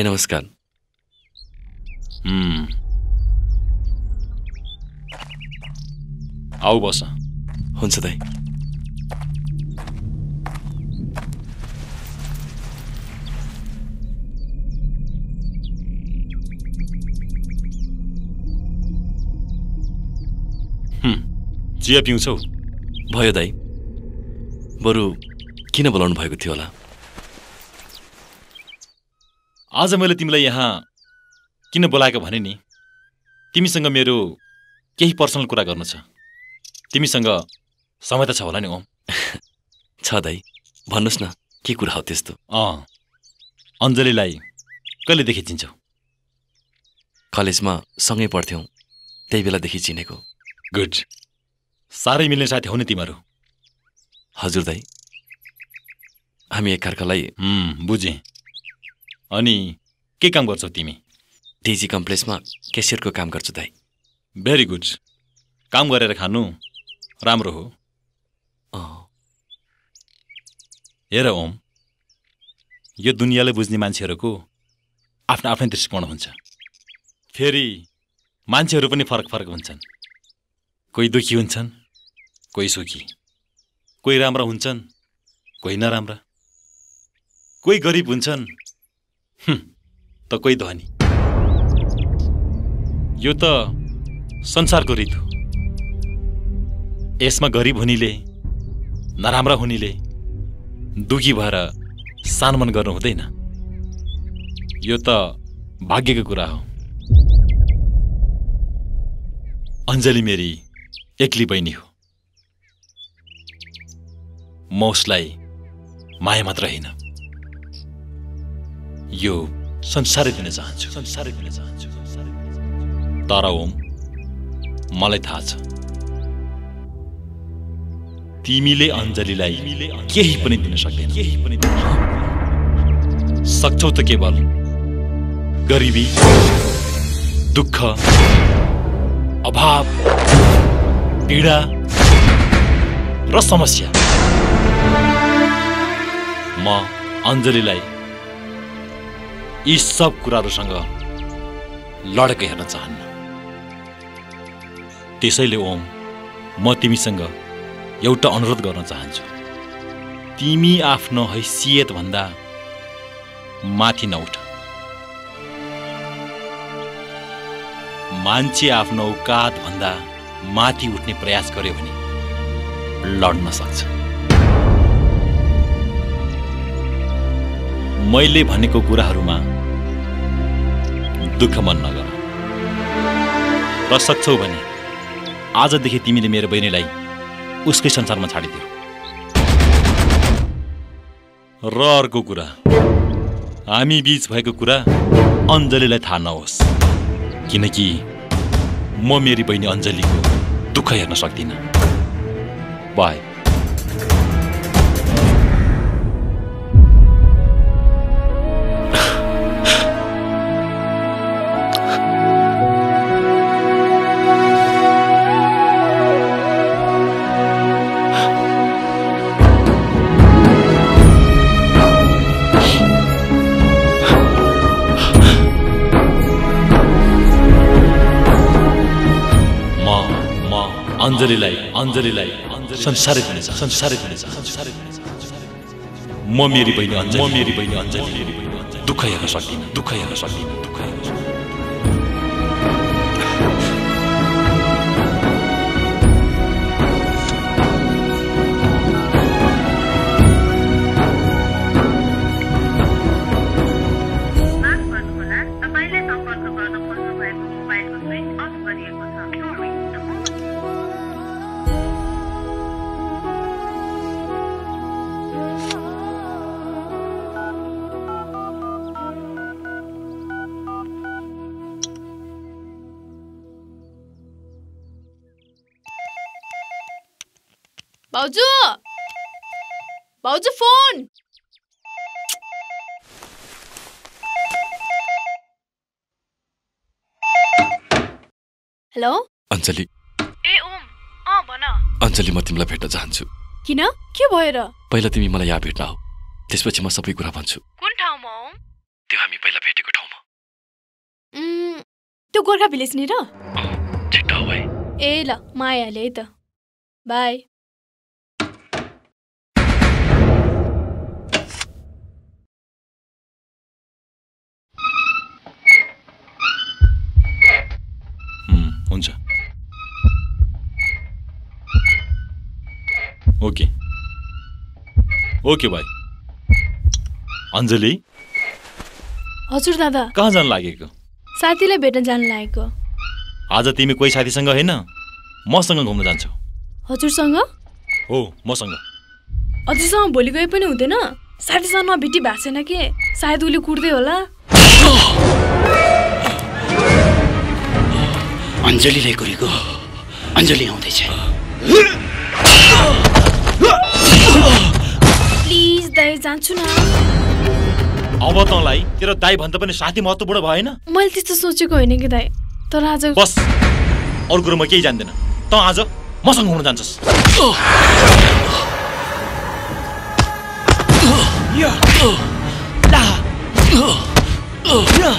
ताई नमस्कार। आऊ बस। हुन्छ दाई। चिया पिउँछौ? भयो दाई। बरु किन बोलाउनु भएको थियो होला? आज मैले तिमीलाई यहाँ किन बोलाएको भने नि? तिमीसँग मेरो केही पर्सनल कुरा गर्नु छ। तिमीसँग समय त छ होला नि ओम। छ दाइ भन्नुहोस् न के कुरा हो त्यस्तो? अँ अञ्जलीलाई कहिलेदेखि चिन्छौ? कलेजमा सँगै पढ्थ्यौँ त्यही बेलादेखि चिनेको। गुड। साह्रै मिल्ने साथी हो नि तिमीहरू। हजुर दाइ हामी एकअर्कालाई बुझेँ। अनि के काम गर्छौ तिमी? टिजी कम्प्लेक्समा क्यासियरको काम गर्छु दाइ। भेरी गुड काम गरेर खानु राम्रो हो। हेर ओम यो दुनियाँले बुझ्ने मान्छेहरूको आफ्नो आफ्नै दृष्टिकोण हुन्छ। फेरि मान्छेहरू पनि फरक फरक हुन्छन्। कोही दुखी हुन्छन् कोही सुखी। कोही राम्रा हुन्छन् कोही नराम्रा। कोही गरिब हुन्छन् त कोही धनी। यो त संसारको रीत हो। यसमा गरिब हुनेले नराम्रा हुनेले दुखी भएर सानमन गर्नु हुँदैन। यो त भाग्यको कुरा हो। अञ्जली मेरी एक्ली बहिनी हो। म उसलाई माया मात्र होइन। यो संसारै दिन चाहन्छु। संसारै दिन चाहन्छु। तर ओम मलाई थाहा छ। तिमीले अञ्जलीलाई केही पनि दिन सक्दैन। केही पनि। सक्छौ त केवल गरिबी दुःख अभाव पीडा र समस्या। म अञ्जलीलाई यी सब कुराहरूसँग लडेको हेर्न चाहन्न। त्यसैले ओम म तिमीसँग एउटा अनुरोध गर्न चाहन्छु। तिमी आफ्नो हैसियतभन्दा माथि नउठ। मान्छे आफ्नो औकातभन्दा माथि उठ्ने प्रयास गर्यो भने लड्न सक्छ। मैले भनेको कुराहरूमा दुःख मन नगर। र सक्छौ भने आजदेखि तिमीले मेरो बहिनीलाई उसकै संसारमा छाडिदियो। र अर्को कुरा हामी बीच भएको कुरा अञ्जलीलाई थाहा नहोस् किनकि म मेरी बहिनी अञ्जलीको दुःख हेर्न सक्दिनँ। बाई अञ्जलीलाई अञ्जलीलाई संसारै दिनेछ संसारै दिनेछ संसारै दिनेछ म मेरी बहिनी अञ्जली। म मेरी बहिनी अञ्जली। दुःख हेर्न सक्दिनँ दुःख हेर्न सक्दिनँ दुःख हेर्न भाउजू फोन हेलो अञ्जली ए ओम। अँ भन। अञ्जली म तिमीलाई भेट्न चाहन्छु। किन? के भएर? पहिला तिमी मलाई यहाँ भेट्न आऊ। त्यसपछि म सबै कुरा भन्छु। कुन ठाउँमा ओम? त्यो हामी पहिला भेटेको ठाउँमा। उम्, त्यो गोर्खा भिलेज नि र है। ए ल म आइहालेँ है त। बाई। ओके भाइ? अञ्जली? हजुर दादा। कहाँ जान लागेको? साथीलाई भेट्न जानु लागेको। आज तिमी कोही साथीसँग होइन? मसँग घुम्न जान्छौ। हजुरसँग? हो मसँग। हजुरसँग भोलि गए पनि हुँदैन। साथीसँग नभेटी भएको छैन कि? सायद उसले कुट्दै होला। अञ्जलीलाई कुरेको। अञ्जली आउँदैछ। जान्छु न। अब तँलाई तेरो दाई भन्दा पनि साथी महत्त्वपूर्ण भएन। मैले त्यस्तो सोचेको होइन कि दाइ तर आज बस अरू कुरो म केही जान्दैन। त आज मसँग घुम्न जान्छस्। अर्जुन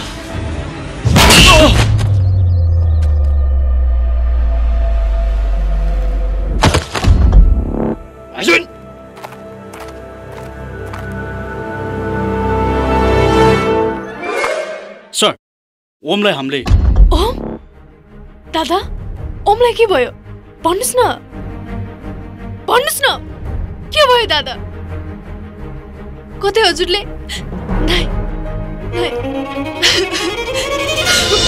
ओमलाई हामीले ओम दादा ओमलाई के भयो? भन्नुहोस् न। भन्नुहोस् न। के भयो दादा? कतै हजुरले?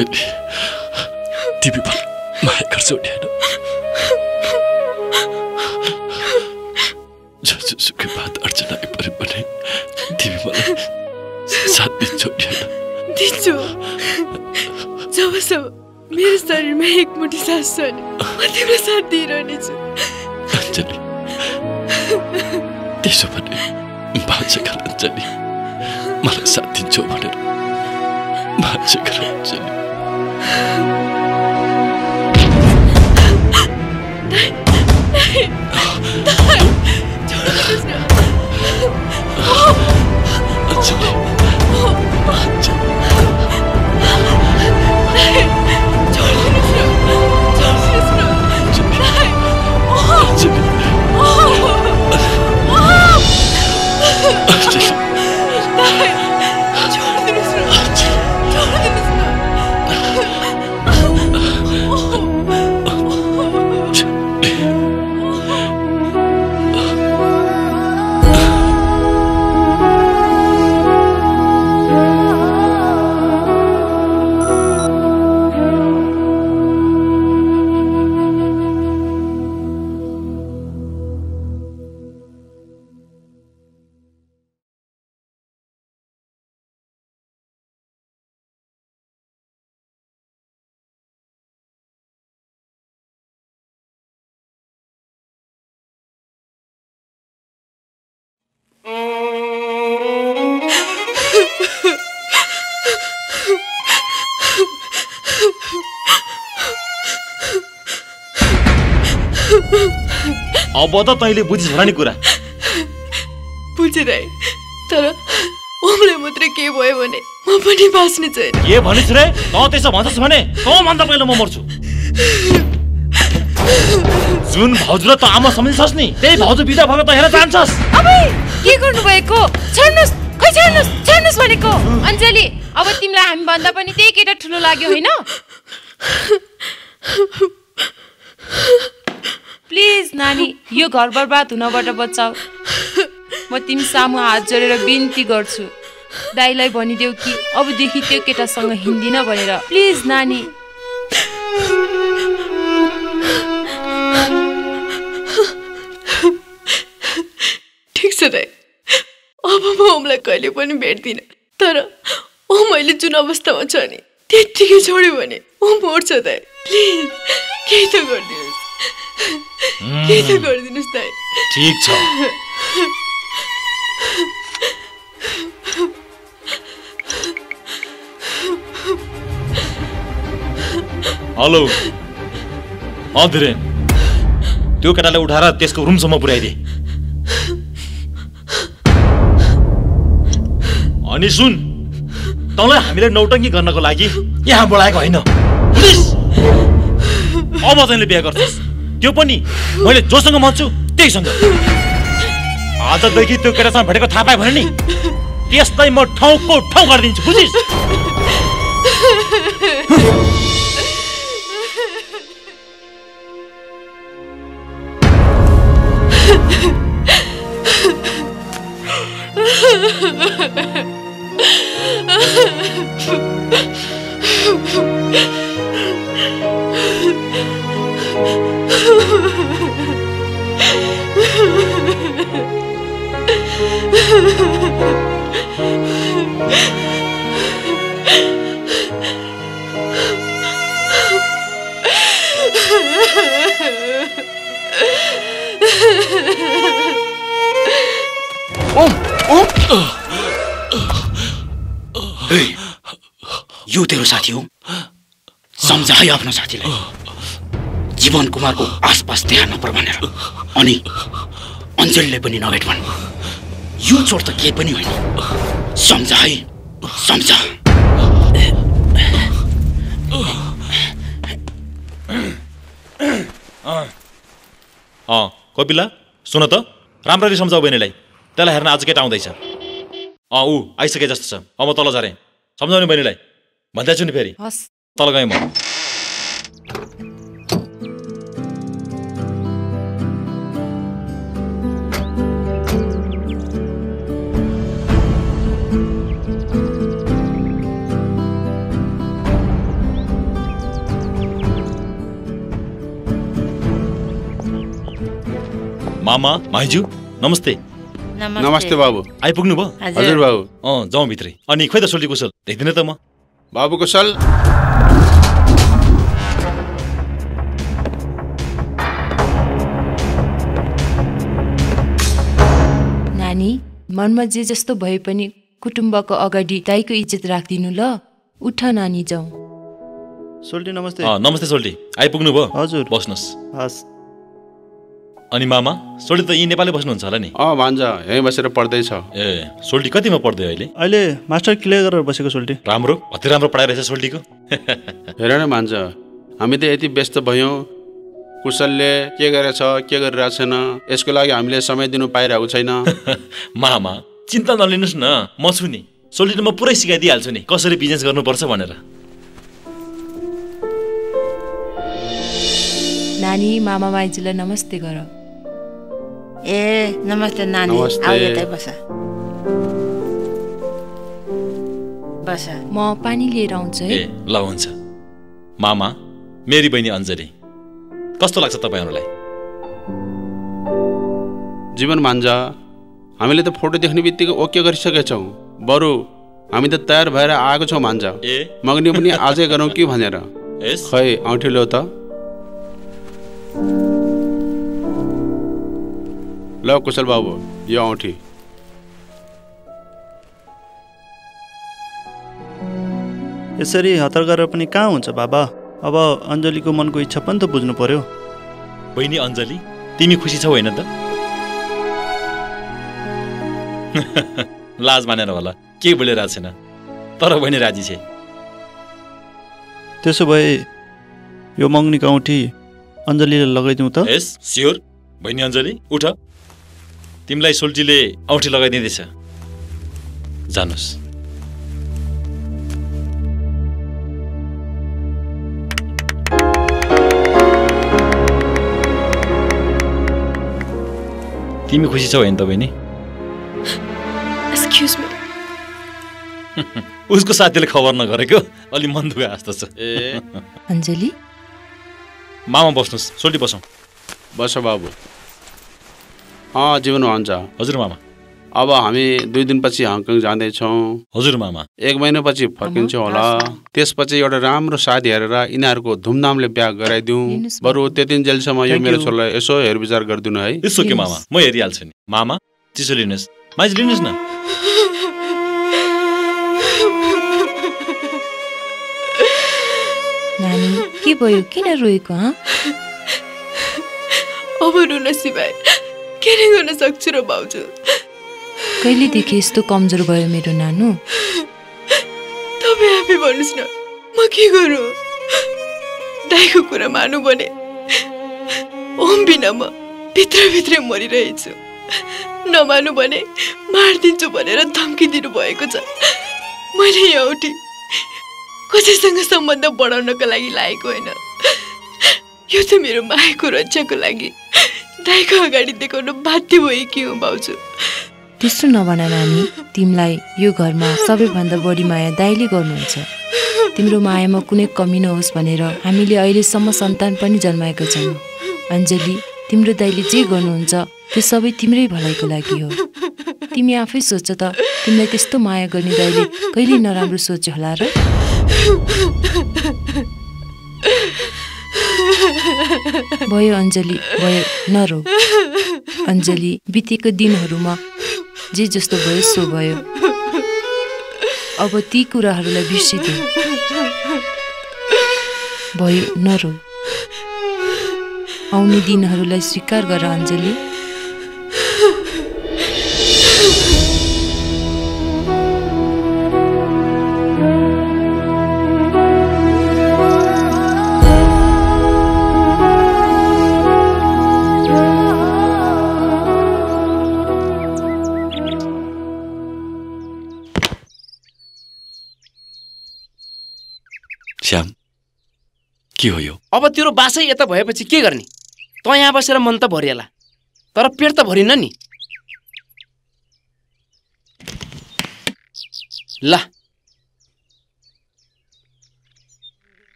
अञ्जली तिमीमा माया गर्छौ नि होइन बात अर्चना आइपऱ्यो भने तिमी मलाई साथ दिन्छौ नि होइन दिन्छु जबसम्म मेरो शरीरमा एक मुठी सास छ भने म तिम्रो साथ दिइरहनेछु अञ्जली त्यसो भने अञ्जली मलाई साथ दिन्छौ भनेर अञ्जली अब त तैँले बुझिस् होला नि कुरा। बुझेर है तर ओमलाई मात्रै के भयो भने म पनि बाँच्ने छैन। के भनिस् रे? त त्यसो भन्छस् भने तँभन्दा पहिला म मर्छु। जुन भाउजूलाई त आमा सम्झिन्छस् नि त्यही भाउजू बिदा भएको त हेर जान्छस् अबै के गर्नु भएको? छाड्नुहोस् खै छाड्नुहोस् छाड्नुहोस् भनेको। अञ्जली अब तिमीलाई हामी भन्दा पनि त्यही केटा ठुलो लाग्यो होइन? प्लिज नानी यो घर बर्बाद हुनबाट बचाऊ म तिमी सामु हात जोडेर बिन्ती गर्छु। दाईलाई भनिदेऊ कि अबदेखि त्यो केटासँग हिँड्दिन भनेर। प्लिज नानी। ठिक छ दाइ अब म ओमलाई कहिले पनि भेट्दिनँ। तर ओ मैले जुन अवस्थामा छ नि त्यत्तिकै छोड्यो भने ओ मर्छ दाइ प्लिज केही त गरिदिनुहोस् केही गरिदिनुहोस् दाइ ठिक छ हेलो अधरेन त्यो केटालाई उठाएर त्यसको रुमसम्म पुर्याइदिए। अनि सुन। तँलाई हामीलाई नौटङ्गी गर्नको लागि यहाँ बोलाएको होइन। अब तैँले बिहा गर्छस् त्यो पनि मैले जोसँग मन्छु त्यहीसँग। आजदेखि त्यो केटासँग भेटेको थाहा पायो भने नि त्यसलाई म ठाउँको ठाउँ गरिदिन्छु बुझिस्? ओम ओम। यो तेरो साथी हो? सम्झ है आफ्नो साथीलाई। जीवन कुमारको आसपास त्यहाँ नपर भनेर। अनि अञ्जलीले पनि नभेट भन्। यो चोट त केही पनि होइन। सम्झ है सम्झ अँ अँ कपिला सुन त। राम्ररी सम्झाउ बहिनीलाई। त्यसलाई हेर्न आज केटा आउँदैछ। अँ ऊ आइसके जस्तो छ। अब म तल झरेँ। सम्झाउने बहिनीलाई। भन्दैछु नि फेरि। हस्। तल गएँ म। मामा माइजू नमस्ते। नमस्ते। बाबु। आइपुग्नु भयो? हजुर। बाबु। अँ जाउँ भित्रै। अनि खोइ त सोल्टी कुशल देख्दिनँ त म। बाबु कुशल। नानी मनमा जे जस्तो भए पनि कुटुम्बको अगाडि दाईको इज्जत राखिदिनु ल। उठ नानी जाउँ। सोल्टी नमस्ते। अँ नमस्ते सोल्टी। आइपुग्नु भयो? हजुर। बस्नुहोस्। हस्। अनि मामा सोल्टी त यहीँ नेपाली बस्नुहुन्छ होला नि? अँ भान्जा यहीँ बसेर पढ्दैछ। ए सोल्टी कतिमा पढ्दै अहिले? अहिले मास्टर क्लियर गरेर बसेको सोल्टी राम्रो? अति राम्रो पढाइ रहेछ सोल्टीको हेर न भान्जा हामी त यति व्यस्त भयौँ। कुशलले के गरेछ के गरिरहेको छैन यसको लागि हामीले समय दिनु पाइरहेको छैन। मामा चिन्ता नलिनुहोस् न म छु नि। सोल्टीले म पुरै सिकाइदिइहाल्छु नि। कसरी बिजनेस गर्नुपर्छ भनेर। नानी मामा माइजूलाई नमस्ते गर। ए नमस्ते नानी। आऊ यतै बस बस म पानी लिएर आउँछु है ए ल हुन्छ मामा मेरी बहिनी अञ्जली कस्तो लाग्छ तपाईँहरूलाई जीवन भान्जा हामीले त फोटो देख्ने बित्तिकै ओके गरिसकेछौँ बरु हामी त तयार भएर आएको छौँ भान्जा ए मग्नी पनि आजै गरौँ कि भनेर खै औँठी लो त ल कुशल बाबु यो औँठी यसरी हतार गरेर पनि कहाँ हुन्छ बाबा अब अञ्जलीको मनको इच्छा पनि त बुझ्नु पर्यो बहिनी अञ्जली तिमी खुसी छौ होइन त लाज मानेर होला के बोलिरहेको छैन तर बहिनी राजी छे त्यसो भए यो मङ्गनीको औँठी अञ्जलीले लगाइदिउँ त यस स्योर बहिनी अञ्जली उठ तिमीलाई सोल्टीले औँठी लगाइदिँदैछ। जानुहोस् तिमी खुसी छौ होइन त बहिनी? एक्सक्युज मी उसको साथीले खबर नगरेको अलि मन दुखा जस्तो छ। ए। अञ्जली? मामा बस्नुहोस् सोल्टी बसौँ। बस बाबु। अँ जीवन भन्छ हजुर मामा। अब हामी दुई दिनपछि हङकङ जाँदैछौँ। हजुर मामा। एक महिनापछि फर्किन्छौँ होला। त्यसपछि एउटा राम्रो साथी हेरेर यिनीहरूको धुमधामले बिहा गराइदिउँ। बरु त्यति जेलसम्म यो मेरो. छोरालाई यसो हेरविचार गरिदिनु है। यसो के मामा। म हेरिहाल्छु नि। मामा चिसो लिनुहोस्। माइज लिनुहोस् न। नानी के भयो? किन रोएको हँ? अब रुन सिवाय के नै गर्न सक्छु र भाउजू? कहिलेदेखि यस्तो कमजोर भयो मेरो नानु? तपाईँ आफै भन्नुहोस् न म के गरौँ? दाईको कुरा मानु भने ओम बिना म भित्रभित्रै मरिरहेछु। नमानु भने मारिदिन्छु भनेर धम्की दिनुभएको छ। मैले उठी कसैसँग सम्बन्ध बढाउनको लागि लागेको होइन। यो त मेरो मायाको रक्षाको लागि। दाईको अगाडि देखाउनु बाध्य भयो कि हो भाउजू? त्यस्तो नभन नानी तिमीलाई यो घरमा सबैभन्दा बढी माया दाइले गर्नुहुन्छ। तिम्रो मायामा कुनै कमी नहोस् भनेर हामीले अहिलेसम्म सन्तान पनि जन्माएका छौँ। अञ्जली तिम्रो दाइले जे गर्नुहुन्छ त्यो सबै तिम्रै भलाइको लागि हो। तिमी आफै सोच त तिमीलाई त्यस्तो माया गर्ने दाइले कहिले नराम्रो सोच्यो होला र? भयो अञ्जली भयो नरो अञ्जली बितेको दिनहरूमा जे जस्तो भयो सो भयो। अब ती कुराहरूलाई बिर्सिदियो भयो नरो आउने दिनहरूलाई स्वीकार गर अञ्जली। के हो यो? अब तेरो बासै यता भएपछि के गर्ने? त यहाँ बसेर मन त भरिएला। तर पेट त भरिन्न नि। ल।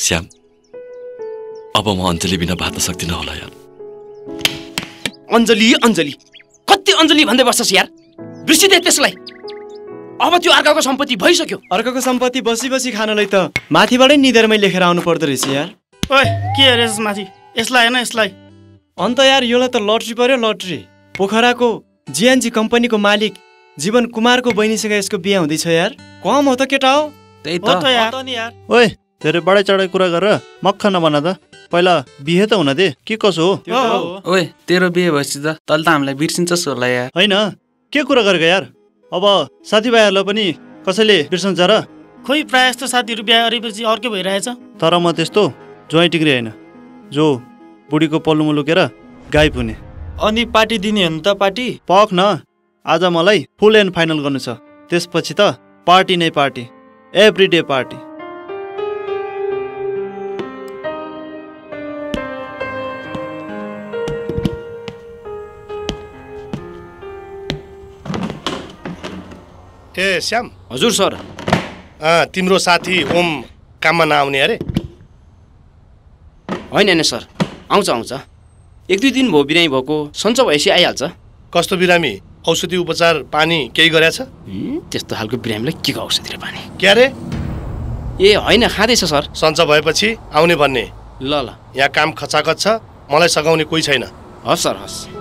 श्याम अब म अञ्जली बिना बाँच्न सक्दिनँ होला यार। अञ्जली अञ्जली। कति अञ्जली भन्दै बस्छस् यार? बिर्सिदे त्यसलाई। अब त्यो अर्काको सम्पत्ति भइसक्यो। अर्काको सम्पत्ति बसी बसी खानलाई त माथिबाटै निधारमै लेखेर आउनु पर्दो रहेछ यार। ओए के अरे माथि? यसलाई होइन यसलाई। अन्त यार योलाई त लट्री पर्यो लट्री। पोखराको जिएनजी कम्पनीको मालिक जीवन कुमारको बहिनीसँग यसको बिहा हुँदैछ यार। कम हो त केटा हो। त्यही त यार। ओए धेरै बढाइ चढाइ कुरा गरेर मक्ख नबना त। पहिला बिहे त हुन दे के कसो हो? ओए तेरो बिहे भएपछि त तैँले त हामीलाई बिर्सिन्छस् होला यार। होइन के कुरा गरेको यार? अब साथीभाइहरूलाई पनि कसैले बिर्सन्छ र खोइ प्रायः जस्तो साथीहरू बिहा गरेपछि अर्कै भइरहेछ। तर म त्यस्तो ज्वाइँ टिग्री होइन जो बुढीको पल्लोमा लुकेर गाई पुने अनि पार्टी दिने हो नि त पार्टी? पख न आज मलाई फुल एन्ड फाइनल गर्नु छ। त्यसपछि त पार्टी नै पार्टी एभ्री डे पार्टी। ए श्याम। हजुर सर। अँ, तिम्रो साथी ओम काममा नआउने अरे? होइन होइन सर। आउँछ आउँछ। एक दुई दिन भयो बिरामी भएको। सन्चो भएपछि आइहाल्छ। कस्तो बिरामी? औषधि उपचार पानी केही गरेछ? त्यस्तो खालको बिरामीलाई के को औषधि र पानी? के अरे ए होइन खाँदैछ सर। सन्चो भएपछि आउने भन्ने। ल ल। यहाँ काम खचाखच छ। मलाई सघाउने कोही छैन। हस् सर हस्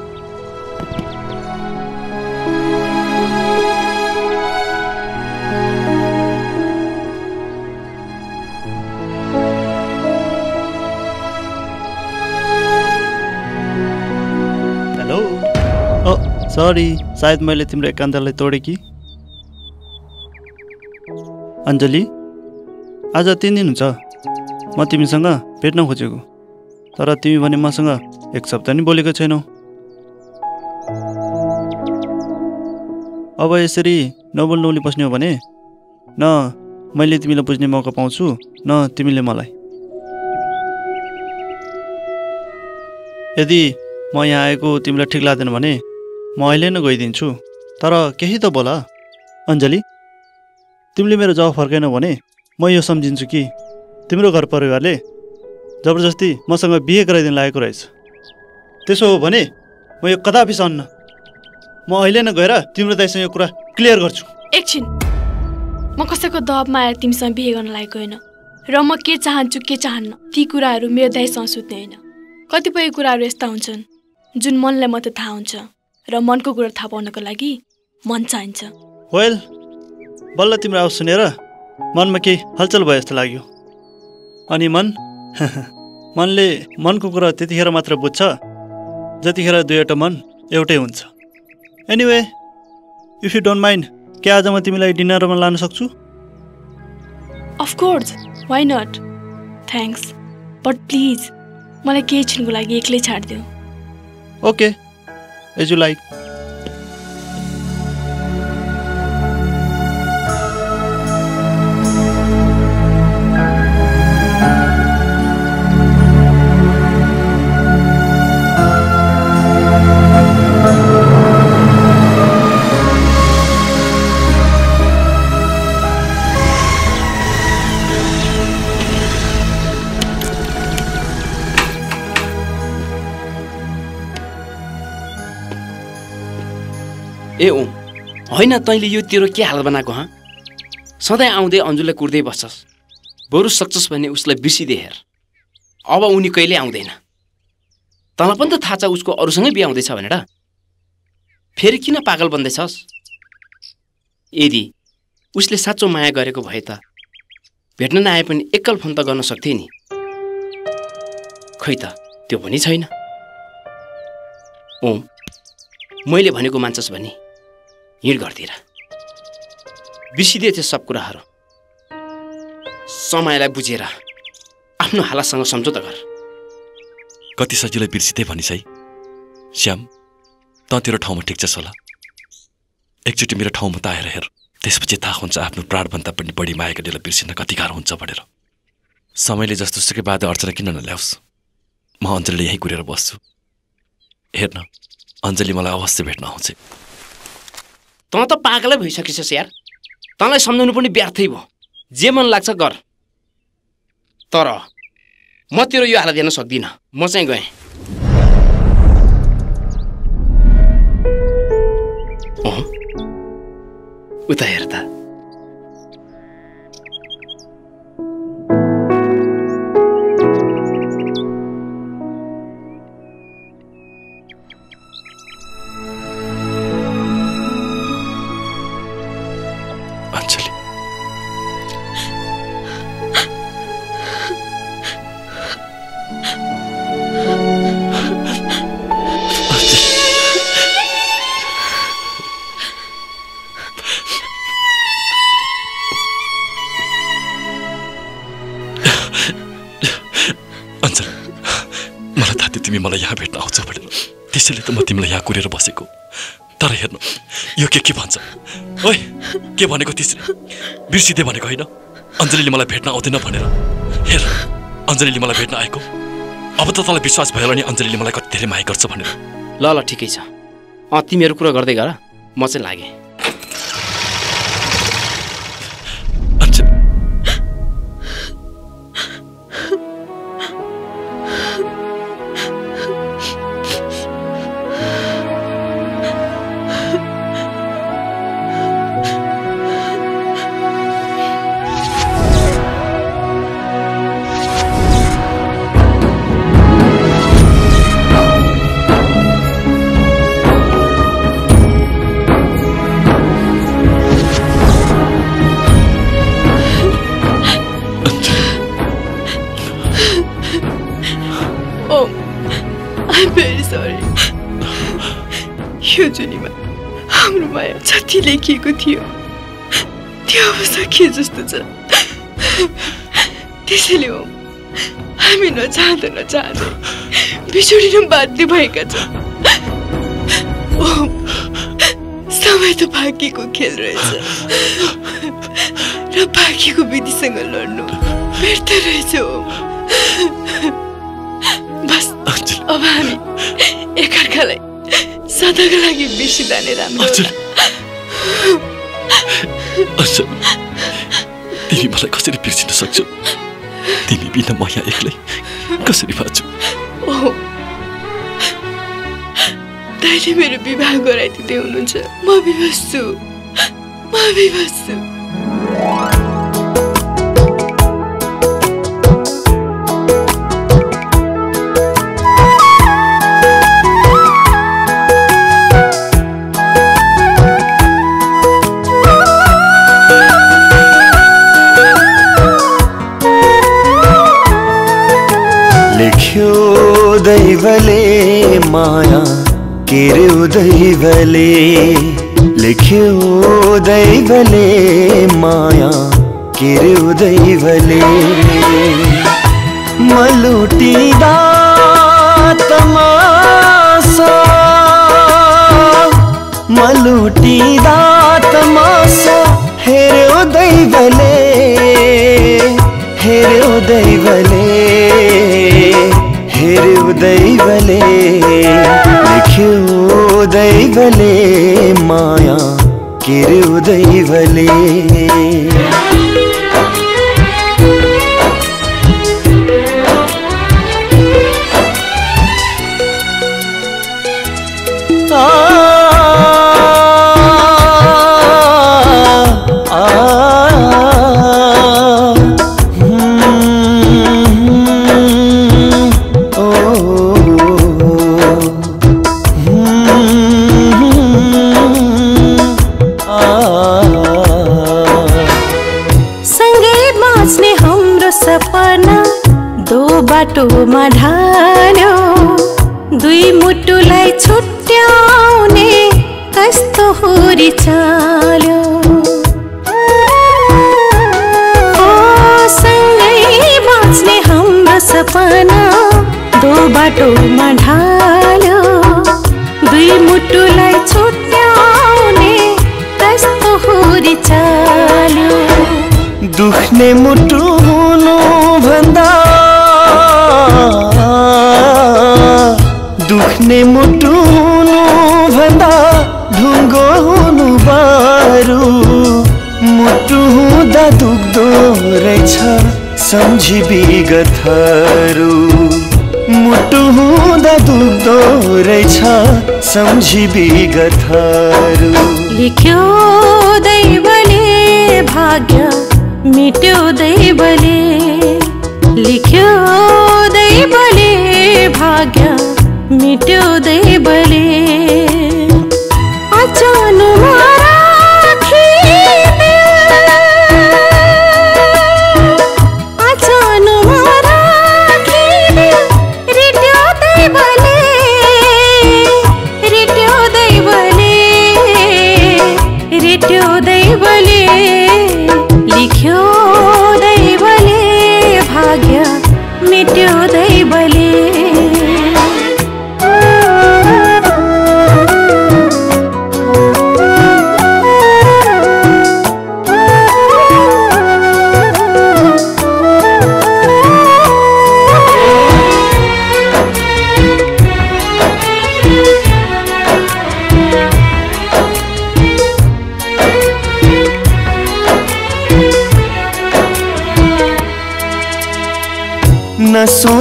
सरी सायद मैले तिम्रो एकान्तलाई तोडेँ कि? अञ्जली आज तिन दिन हुन्छ। म तिमीसँग भेट्न खोजेको। तर तिमी भने मसँग एक सप्ताह नि बोलेको छैनौ। अब यसरी नबोल्नु उली बस्ने हो भने? न मैले तिमीलाई बुझ्ने मौका पाउँछु न तिमीले मलाई। यदि म यहाँ आएको तिमीलाई ठिक लाग्दैन भने? म अहिले नै गइदिन्छु। तर केही त बोल। अञ्जली तिमीले मेरो जवाब फर्केन भने म यो सम्झिन्छु कि तिम्रो घर परिवारले जबरजस्ती मसँग बिहे गराइदिन लागेको रहेछ। त्यसो हो भने म यो कदापि सहन्न म अहिले नै गएर तिम्रो दाइसँग यो कुरा क्लियर गर्छु। एकछिन। म कसैको दबाबमा आएर तिमीसँग बिहे गर्न लागेको होइन। र म के चाहन्छु के चाहन्न ती कुराहरू मेरो दाइसँग सुत्ने होइन। कतिपय कुराहरू यस्ता हुन्छन् जुन मनलाई मात्रै थाहा हुन्छ। र मनको कुरा थाहा पाउनको लागि मन चाहिन्छ। वेल बल्ल तिम्रो आवाज सुनेर मनमा केही हलचल भयो जस्तो लाग्यो। अनि मन मनले मनको कुरा त्यतिखेर मात्र बुझ्छ जतिखेर दुईवटा मन एउटै हुन्छ। Anyway if you don't mind के आज म तिमीलाई डिनरमा लान सक्छु? Of course why not thanks but please मलाई केही छिनको लागि एक्लै छाडिदियो। Okay as you like. ए ओम होइन तैँले यो तेरो के हाल बनाएको हँ? सधैँ आउँदै अन्जुलाई कुर्दै बस्छस्। बरु सक्छस् भने उसलाई बिर्सिदे हेर। अब उनी कहिले आउँदैन? तँलाई पनि त थाहा छ उसको अरूसँगै बिहा हुँदैछ भनेर। फेरि किन पागल बन्दैछस्? यदि उसले साँचो माया गरेको भए त भेट्न नआए पनि एकल फोन त गर्न सक्थे नि। खै त त्यो पनि छैन। ओम मैले भनेको मान्छस् भने। हिँड घरतिर। बिर्सिदिए सब कुराहरू। समयलाई बुझेर आफ्नो हालतसँग सम्झौता गर। कति सजिलै बिर्सिँदै भनिस् है श्याम तँ तेरो ठाउँमा ठिक छस् होला एकचोटि मेरो ठाउँमा त आएर हेर। त्यसपछि थाहा हुन्छ आफ्नो प्राणभन्दा पनि बढी माया गर्नेलाई बिर्सिन कति गाह्रो हुन्छ भनेर। समयले जस्तो सुकै बाधा अर्चना किन नल्याओस्? म अञ्जलीले यहीँ कुरेर बस्छु। हेर्न अञ्जली मलाई अवश्य भेट्न आउँछ। तँ त पागलै भइसकेछस् यार। तँलाई सम्झाउनु पनि व्यर्थै भयो। जे मन लाग्छ गर। तर म तेरो यो हालत हेर्न सक्दिनँ। म चाहिँ गएँ। उता हेर के भनेको तिसले बिर्सिँदै भनेको होइन? अञ्जलीले मलाई भेट्न आउँदैन भनेर। हेर अञ्जलीले मलाई भेट्न आएको। अब त तँलाई विश्वास भयो नि अञ्जलीले मलाई कति धेरै माया गर्छ भनेर। ल ल ठिकै छ। अँ तिमीहरू कुरा गर्दै गर। म चाहिँ लागेँ। बाध्य भएका छौँ समय त भाग्यको खेल रहेछ। र भाग्यको विधिसँग लड्नु व्यर्थ रहेछ। बस अब हामी एकअर्कालाई सदाको लागि बिर्सिँदा नै राम्रो तिमी मलाई कसरी बिर्सिन सक्छौ? तिमी बिना म यहाँ एक्लै कसरी बाँच्छु दाइले मेरो विवाह गराइदिँदै हुनुहुन्छ म विवश छु म विवश छु दैवले लेख्यो दैवले माया के रे दैवले मलुटिदा तमासा मलुटिदा तमासा हेर्यो दैवले हेर्यो दैवले हेर्यो दैवले लेख्यो दैवले माया केर्यो ढाल्यो दुई मुटुलाई छुट्याउने कस्तो हुरी चाल्यो सँगै बाँच्ने हाम्रो सपना दो बाटोमा ढाल्यो दुई मुटुलाई छुट्याउने कस्तो हुरी चाल्यो दुख्ने मुटु रहेछ सम्झी विगतहरू लेख्यो दैवले भाग्य मिट्यो दैवले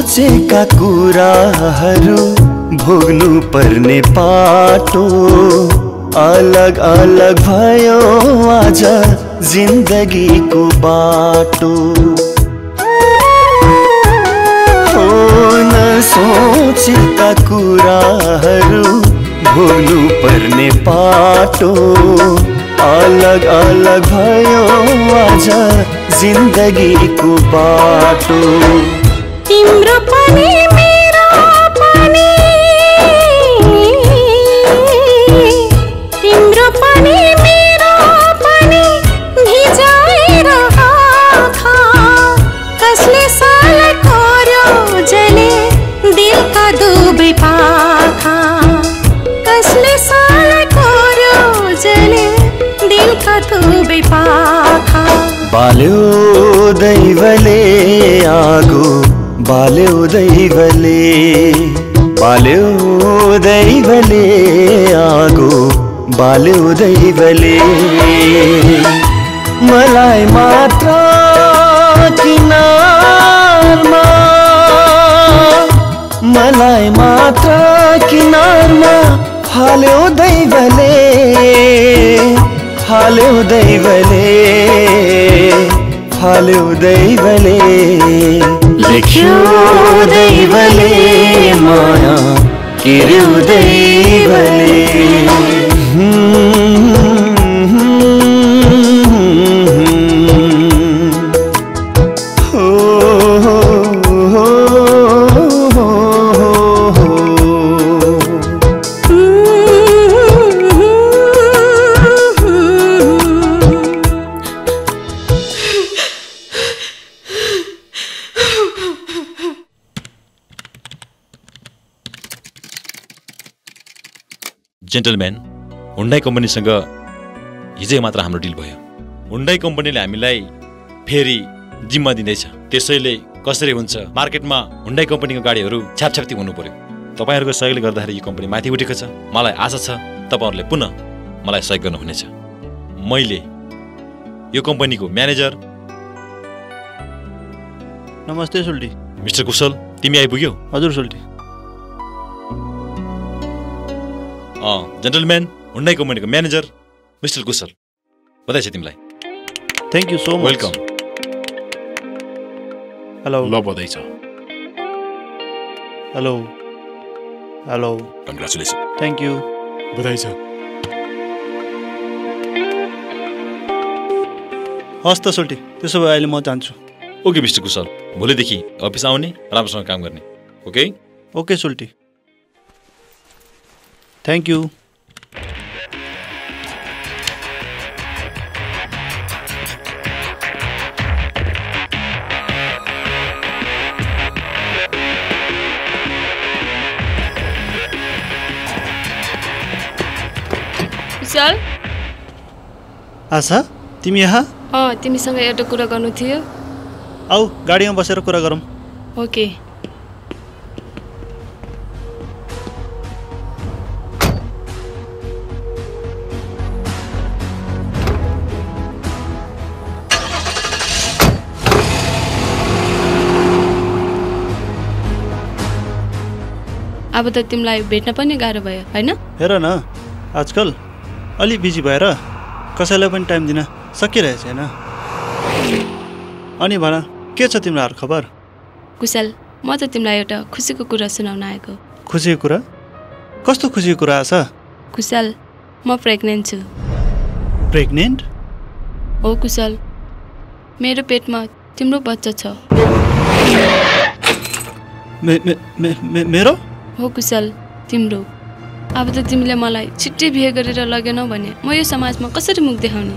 नसोचेका कुराहरू भोग्नु पर्ने पाटो। अलग अलग भयो आज जिन्दगीको बाटो। हो नसोचेका कुराहरू भोग्नु पर्ने पाटो। अलग अलग भयो आज जिन्दगीको बाटो। तिम्रो दुबै पाखा बाल्यो दैवले आगो बाल्यो दैवले बाल्यो दैवले आगो बाल्यो दैवले। मलाई मात्र किनारमा मलाई मात्र किनारमा फाल्यो दैवले। फाल्यो दैवले फाल्यो दैवले लेख्यो दैवले माया किर्यो दैवले हो, जेन्टलम्यान हुन्डाई कम्पनीसँग हिजै मात्र हाम्रो डिल भयो। हुन्डाई कम्पनीले हामीलाई फेरि जिम्मा दिँदैछ। त्यसैले कसरी हुन्छ मार्केटमा हुन्डाई कम्पनीको गाडीहरू छ्यापछ्याप्ती हुनु पर्यो तपाईँहरूको सहयोगले गर्दाखेरि यो कम्पनी माथि उठेको छ। मलाई आशा छ तपाईँहरूले पुनः मलाई सहयोग गर्नुहुनेछ। मैले यो कम्पनीको म्यानेजर नमस्ते सुल्टी। मिस्टर कुशल तिमी आइपुग्यौ। हजुर सुल्टी। जेन्टलम्यान हुन्डाई कम्पनीको म्यानेजर मिस्टर कुशल बधाई छ तिमीलाई। Thank you so much welcome hello ल बधाई छ। Hello hello congratulation thank you बधाई छ। हस् त सोल्टी। त्यसो भए अहिले म जान्छु। ओके मिस्टर कुशल भोलिदेखि अफिस आउने राम्रोसँग काम गर्ने। Okay? Okay Soaltee. Thank you Vishal? आशा तिमी यहाँ? अँ तिमीसँग एउटा कुरा गर्नु थियो। आऊ गाडीमा बसेर कुरा गरौँ। ओके। अब त तिमीलाई भेट्न पनि गाह्रो भयो होइन? हेर न आजकल अलि बिजी भएर कसैलाई पनि टाइम दिन सकिरहेको छैन अनि भन के छ तिम्रो खबर? कुशल म त तिमीलाई एउटा खुसीको कुरा सुनाउन आएको। खुसीको कुरा? कस्तो खुसीको कुरा आशा कुशल म प्रेग्नेन्ट छु। प्रेग्नेन्ट? हो कुशल। मेरो पेटमा तिम्रो बच्चा छ। मे, मे, मे, मे, मेरो? हो कुशल तिम्रो। अब त तिमीले मलाई छिट्टै बिहे गरेर लगेनौ भने म यो समाजमा कसरी मुख देखाउने?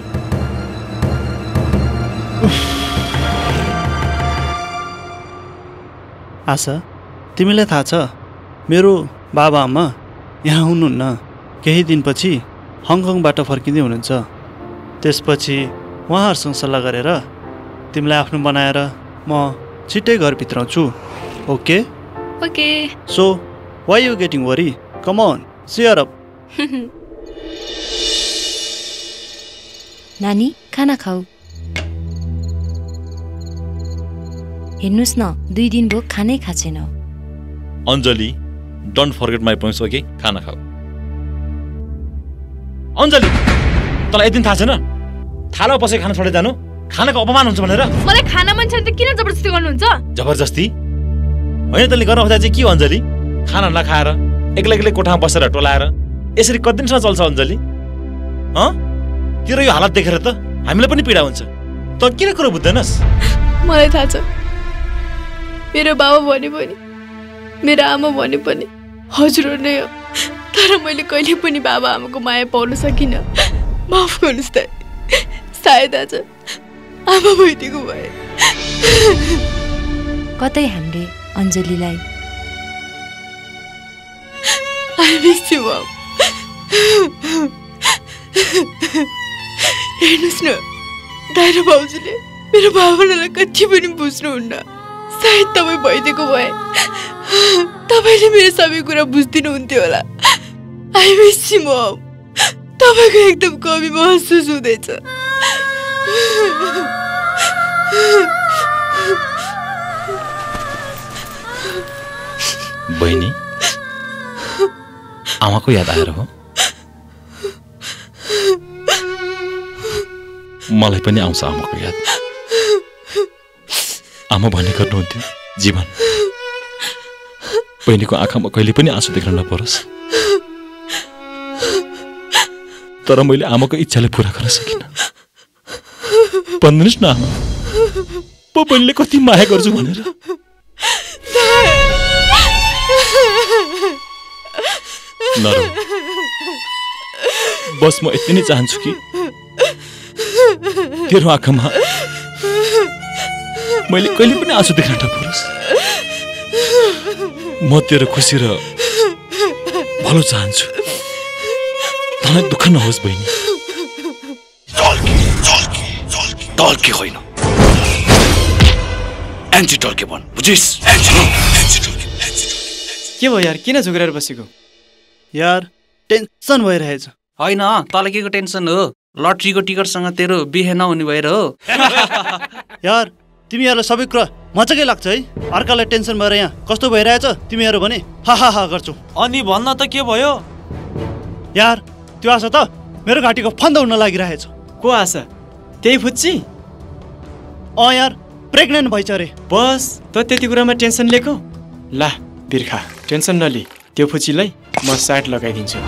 आशा तिमीलाई थाहा छ मेरो बाबाआमा यहाँ हुनुहुन्न। केही दिनपछि हङकङबाट फर्किँदै हुनुहुन्छ। त्यसपछि उहाँहरूसँग सल्लाह गरेर तिमीलाई आफ्नो बनाएर म छिट्टै घरभित्र आउँछु। Okay? Okay. So why you getting worry come on cheer up नानी खाना खाऊ हेर्नुहोस् न दुई दिन भयो खानै खाएको छैन Anjali don't forget my points okay खाना खाऊ अञ्जली तँलाई दिन थाहा छैन थालो बसेको खाना छोडेर जानु खानाको अपमान हुन्छ भनेर? मलाई खाना मन छैन त किन जबरजस्ती गर्नुहुन्छ? जबरजस्ती? होइन तैँले गर्न खोज्दा चाहिँ के हो अञ्जली खाना नखाएर एक्लै एक्लै कोठामा बसेर टोलाएर यसरी कति दिनसम्म चल्छ अञ्जली? हँ? तेरो यो हालत देखेर त हामीलाई पनि पीडा हुन्छ। त किन कुरो बुझ्दैनस्? मलाई थाहा छ। मेरो बाबा भने पनि मेरो आमा भने पनि हजुर नै हो। तर मैले कहिले पनि बाबा आमाको माया पाउन सकिनँ। माफ गर्नुहोस् त। सायद आज आमा भइदिएको भए। कतै हामीले अञ्जलीलाई I miss you, Mom. हेर्नुहोस् न दाइ र भाउजूले मेरो भावनालाई कति पनि बुझ्नुहुन्न सायद तपाईँ भइदिएको भए तपाईँले मेरो सबै कुरा बुझिदिनुहुन्थ्यो होला आई मिस यु मम तपाईँको एकदम कमी महसुस हुँदैछ बहिनी आमाको याद आएर हो। मलाई पनि आउँछ आमाको याद। आमा भन्ने गर्नुहुन्थ्यो जीवन। बहिनीको आँखामा कहिले पनि आँसु देख्न नपरोस्। तर मैले आमाको इच्छालाई पुरा गर्न सकिनँ। भनिदिनुहोस् न आमा म बहिनीले कति माया गर्छु भनेर। नरौ बस म यति नै चाहन्छु कि तेरो आँखामा मैले कहिले पनि आँसु देख्न नपरोस्। म तेरो खुसी र भलो चाहन्छु। मलाई दुःख नहोस् बहिनी। टल्के होइन। एन्टी टल्के भन् बुझिस? के भयो यार? किन झुक्रेर बसेको? यार टेन्सन भइरहेछ। होइन तँलाई के को टेन्सन हो। लट्रीको टिकटसँग तेरो बिहे नहुने भएर हो। यार तिमीहरूलाई सबै कुरा मजाकै लाग्छ है। अर्कालाई टेन्सन भएर यहाँ कस्तो भइरहेछ तिमीहरू भने हा हा हा गर्छौ। अनि भन्न त के भयो? यार त्यो आशा त मेरो घाँटीको फन्द हुन लागिरहेछ। को आशा? त्यही फुच्ची? अँ यार प्रेग्नेन्ट भइछ अरे। बस त त्यति कुरामा टेन्सन लिएको? ला बिर्खा टेन्सन नलि। त्यो फुच्चीलाई म साइड लगाइदिन्छु।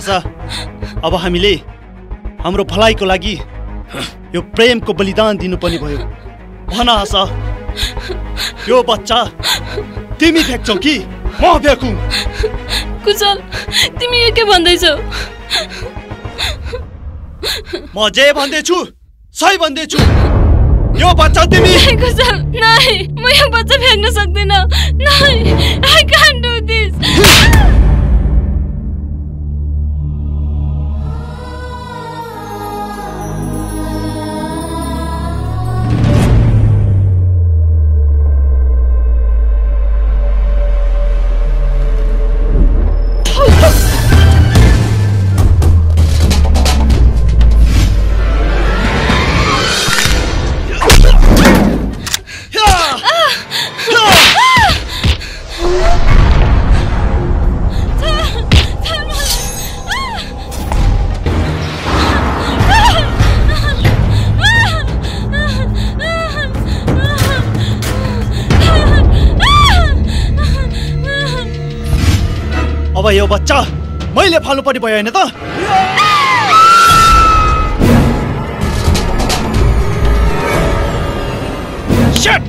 आशा अब हामीले हाम्रो भलाइको लागि यो प्रेमको बलिदान दिनुपर्ने भयो। भन आशा यो बच्चा तिमी फ्याँक्छौ कि? म फ्याँकु कुशल तिमी यो के भन्दैछौ। म जे भन्दैछु सही भन्दैछु। यो बच्चा तिमी कुशल नहीं म यो बच्चा फेर्न सक्दिनँ। नहीं आई कान्ट बच्चा। मैले फाल्नुपर्ने भयो होइन त। Shit!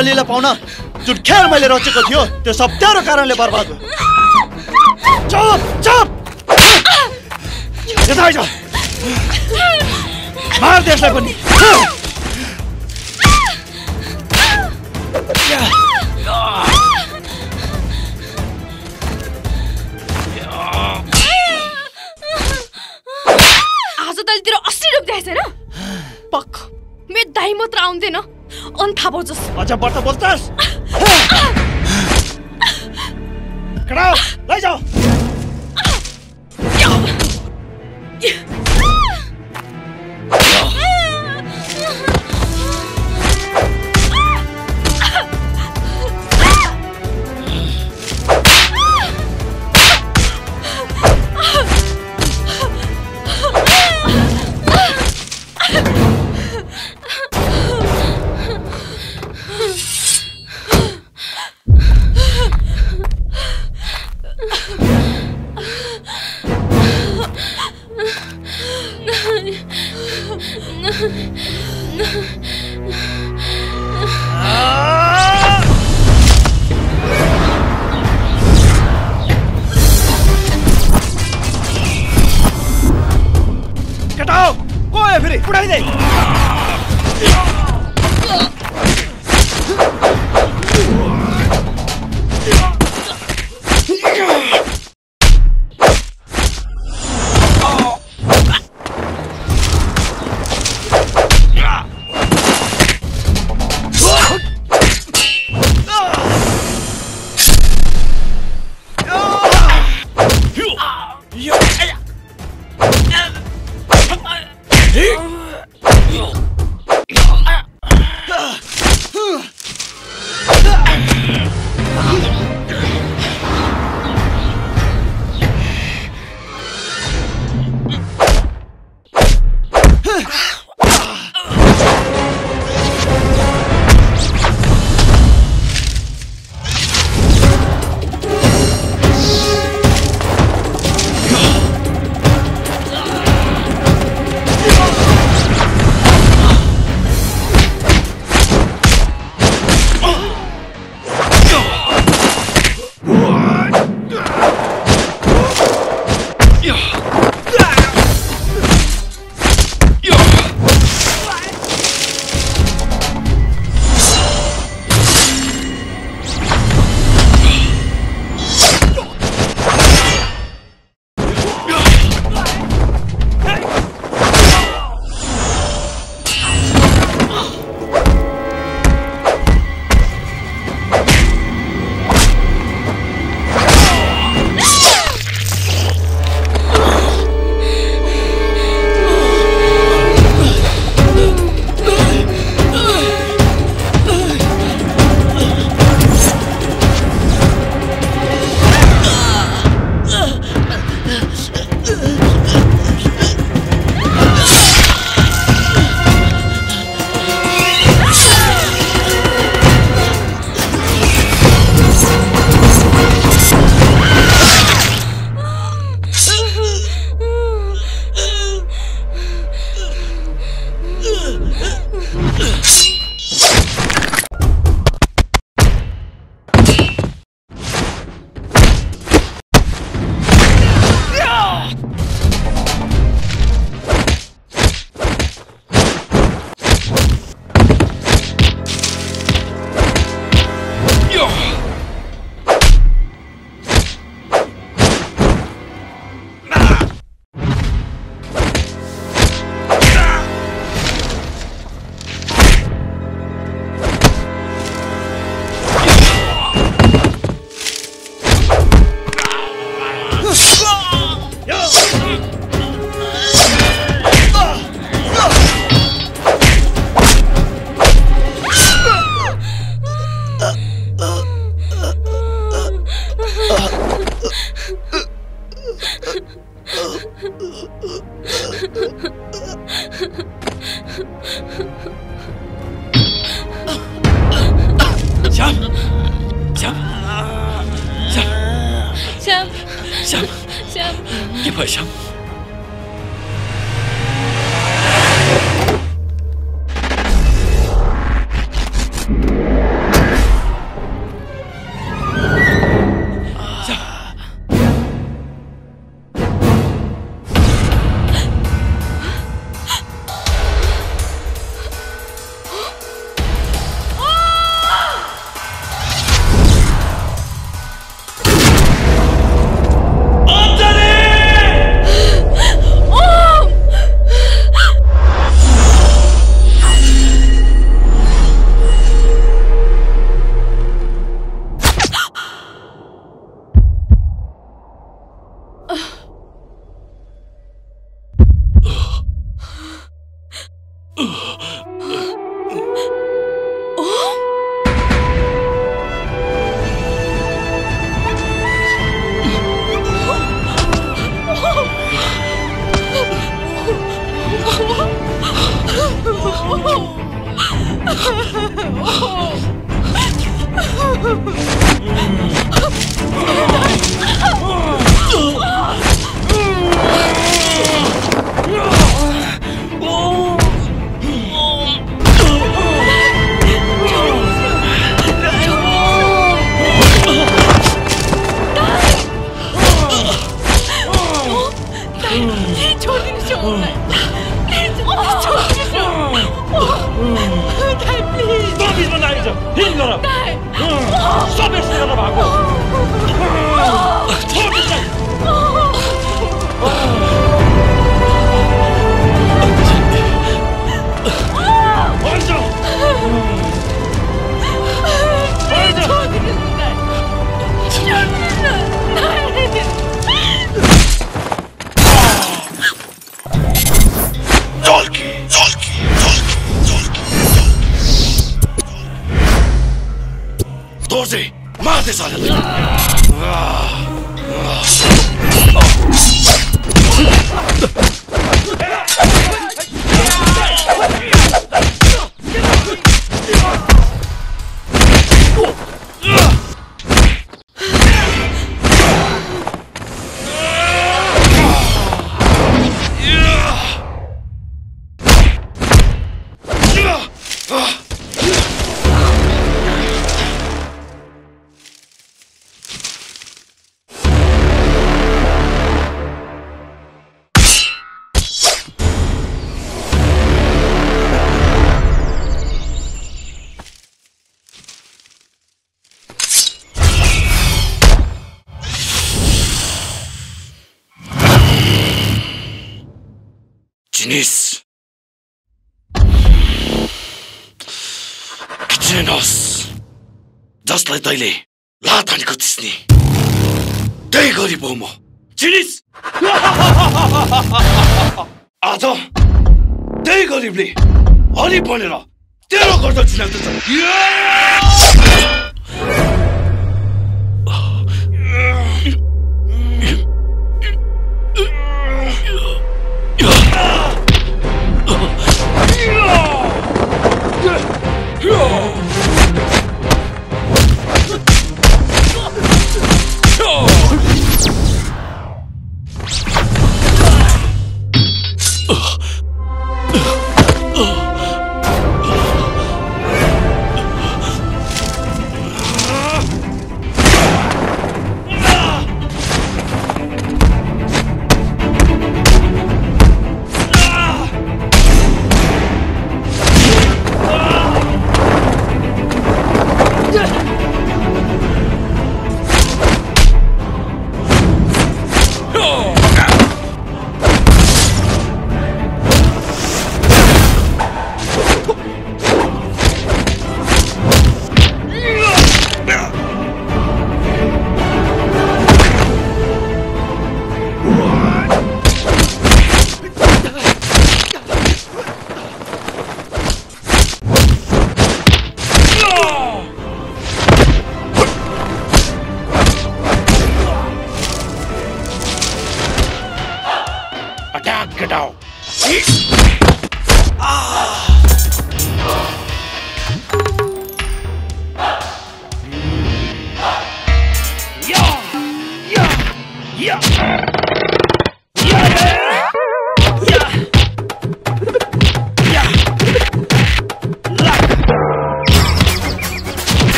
अञ्जलीलाई पाउन जुन खेल मैले रचेको थियो त्यो सब तेरो कारणले बर्बाद भयो। चुप चुप! मार त्यसलाई पनि। अच्छा बोल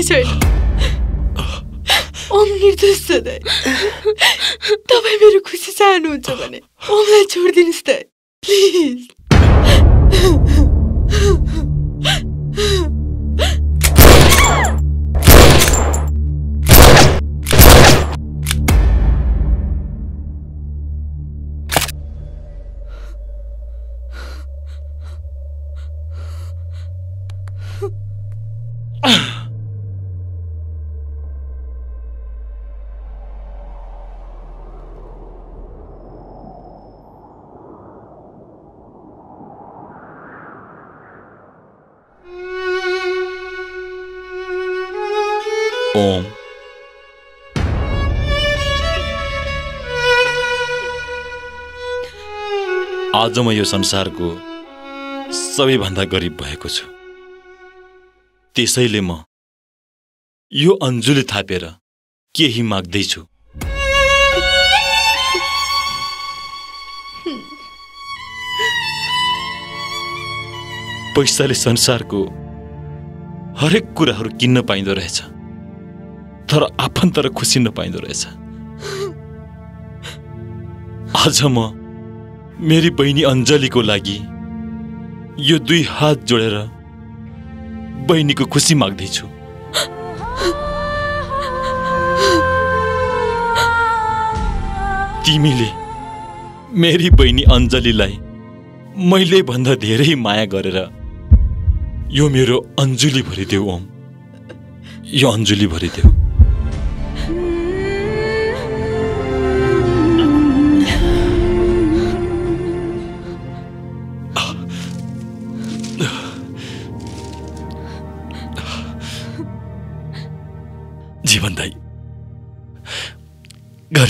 गल्ती छैन ओम निर्दोष दाइ तपाईँ मेरो खुसी चाहनुहुन्छ भने ओमलाई छोडिदिनुहोस् प्लिज आज म यो संसारको सबैभन्दा गरिब भएको छु। त्यसैले म यो अन्जुली थापेर केही माग्दैछु। पैसाले संसारको हरेक कुराहरू किन्न पाइँदो रहेछ। तर आफन्त र खुसी नपाइँदो रहेछ। आज म मेरी बहिनी अञ्जलीको लागि यो दुई हात जोडेर बहिनीको खुसी माग्दैछु। तिमीले मेरी बहिनी अञ्जलीलाई मैले भन्दा धेरै माया गरेर यो मेरो अञ्जुली भरिदेऊ ओम। यो अञ्जुली भरिदेऊ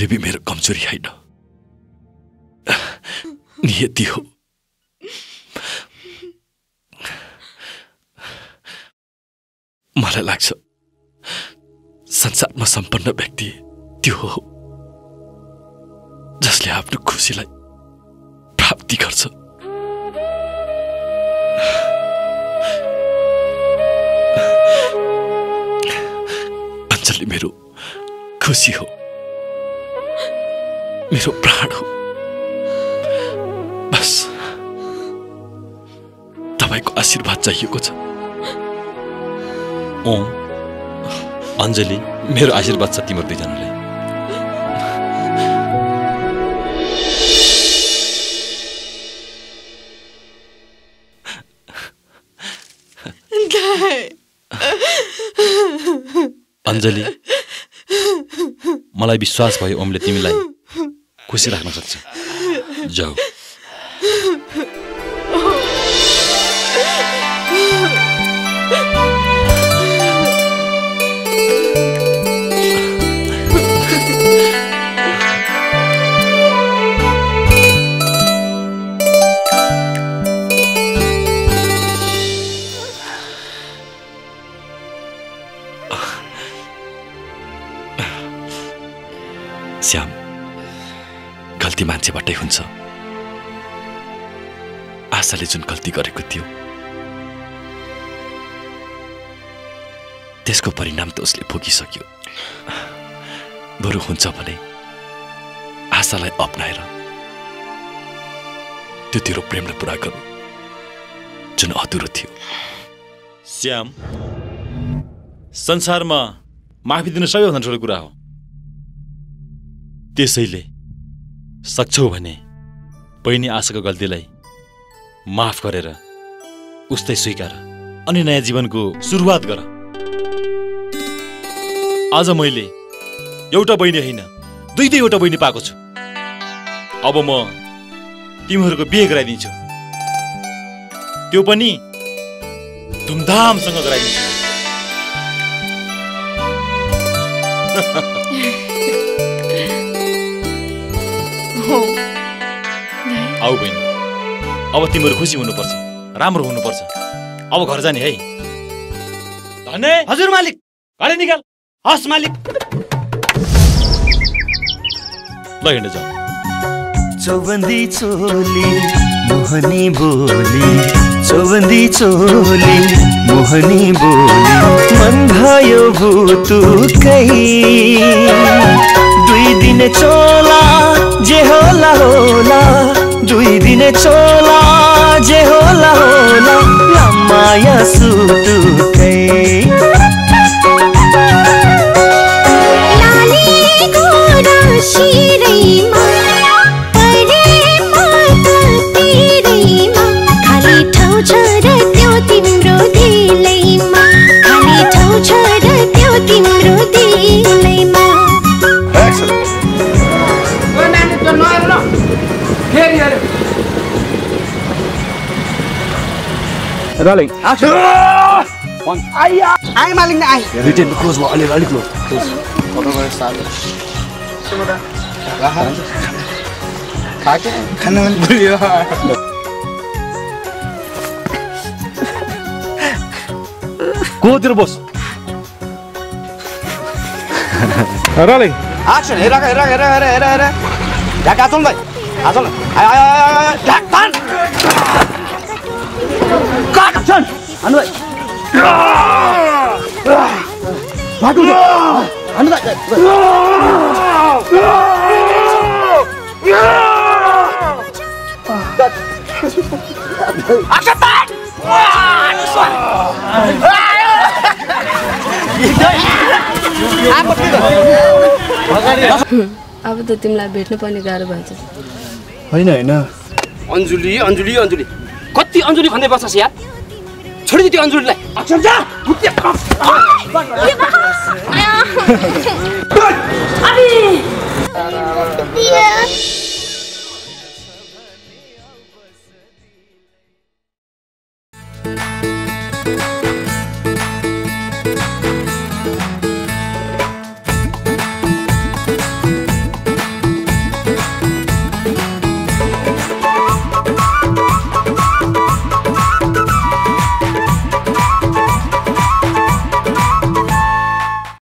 गरिबी मेरो कमजोरी होइन नियति हो मलाई लाग्छ संसारमा सम्पन्न व्यक्ति त्यो हो जसले आफ्नो खुसीलाई प्राप्ति गर्छ अञ्जली मेरो खुसी हो मेरो प्राण हो। बस। तपाईँको आशीर्वाद चाहिएको छ। ओम अञ्जली मेरो आशीर्वाद छ तिम्रो दुईजनालाई। अञ्जली मलाई विश्वास भयो ओमले तिमीलाई। खुसी राख्न सक्छ। जाऊ। श्याम गल्ती मान्छेबाटै हुन्छ। आशाले जुन गल्ती गरेको थियो त्यसको परिणाम त उसले भोगिसक्यो। बरु हुन्छ भने आशालाई अप्नाएर त्यो तेरो प्रेमलाई पुरा गर्नु जुन अधुरो थियो। श्याम संसारमा माफी दिनु सबैभन्दा ठुलो कुरा हो। त्यसैले सक्छौ भने बहिनी आशाको गल्तीलाई माफ गरेर उस्तै स्वीकार अनि नयाँ जीवनको सुरुवात गर। आज मैले एउटा बहिनी होइन दुई दुईवटा बहिनी पाएको छु। अब म तिमीहरूको बिहे गराइदिन्छु। त्यो पनि धुमधामसँग गराइदिन्छु। आऊ बहिनी। अब तिमीहरू खुसी हुनुपर्छ राम्रो हुनुपर्छ। अब घर जाने है। धने हजुर मालिक। घरे निकाल। हस् मालिक। ल हिँड जाऊ। चौबन्दी चोली मोहनी बोली। चौबन्दी चोली मोहनी बोली मन भयो भुतुकै दुई दिन चोला जे होला होला। दुई दिन चोला जे होला होला। लामाया सुतुकै रोलिङ आइया आइ मालिक न आइ रिटेन क्लोज भयो अलिक अलिक क्लोज खाना को तेरो बोस रोलिङ एक्सन हेर हेर हेर हेर हेर हेर ढाक हाचौँ भाइ हाचौँ आयो आयो आयो ढाक तान काट एक्सन हान्नु भाइ भागु हान्नु अब त तिमीलाई भेट्नु पर्ने गाह्रो भएछ होइन होइन। अञ्जुली अञ्जुली अञ्जुली। कति अञ्जुली भन्दै बस्छस् यार छोडिदियो त्यो अक्षर अरे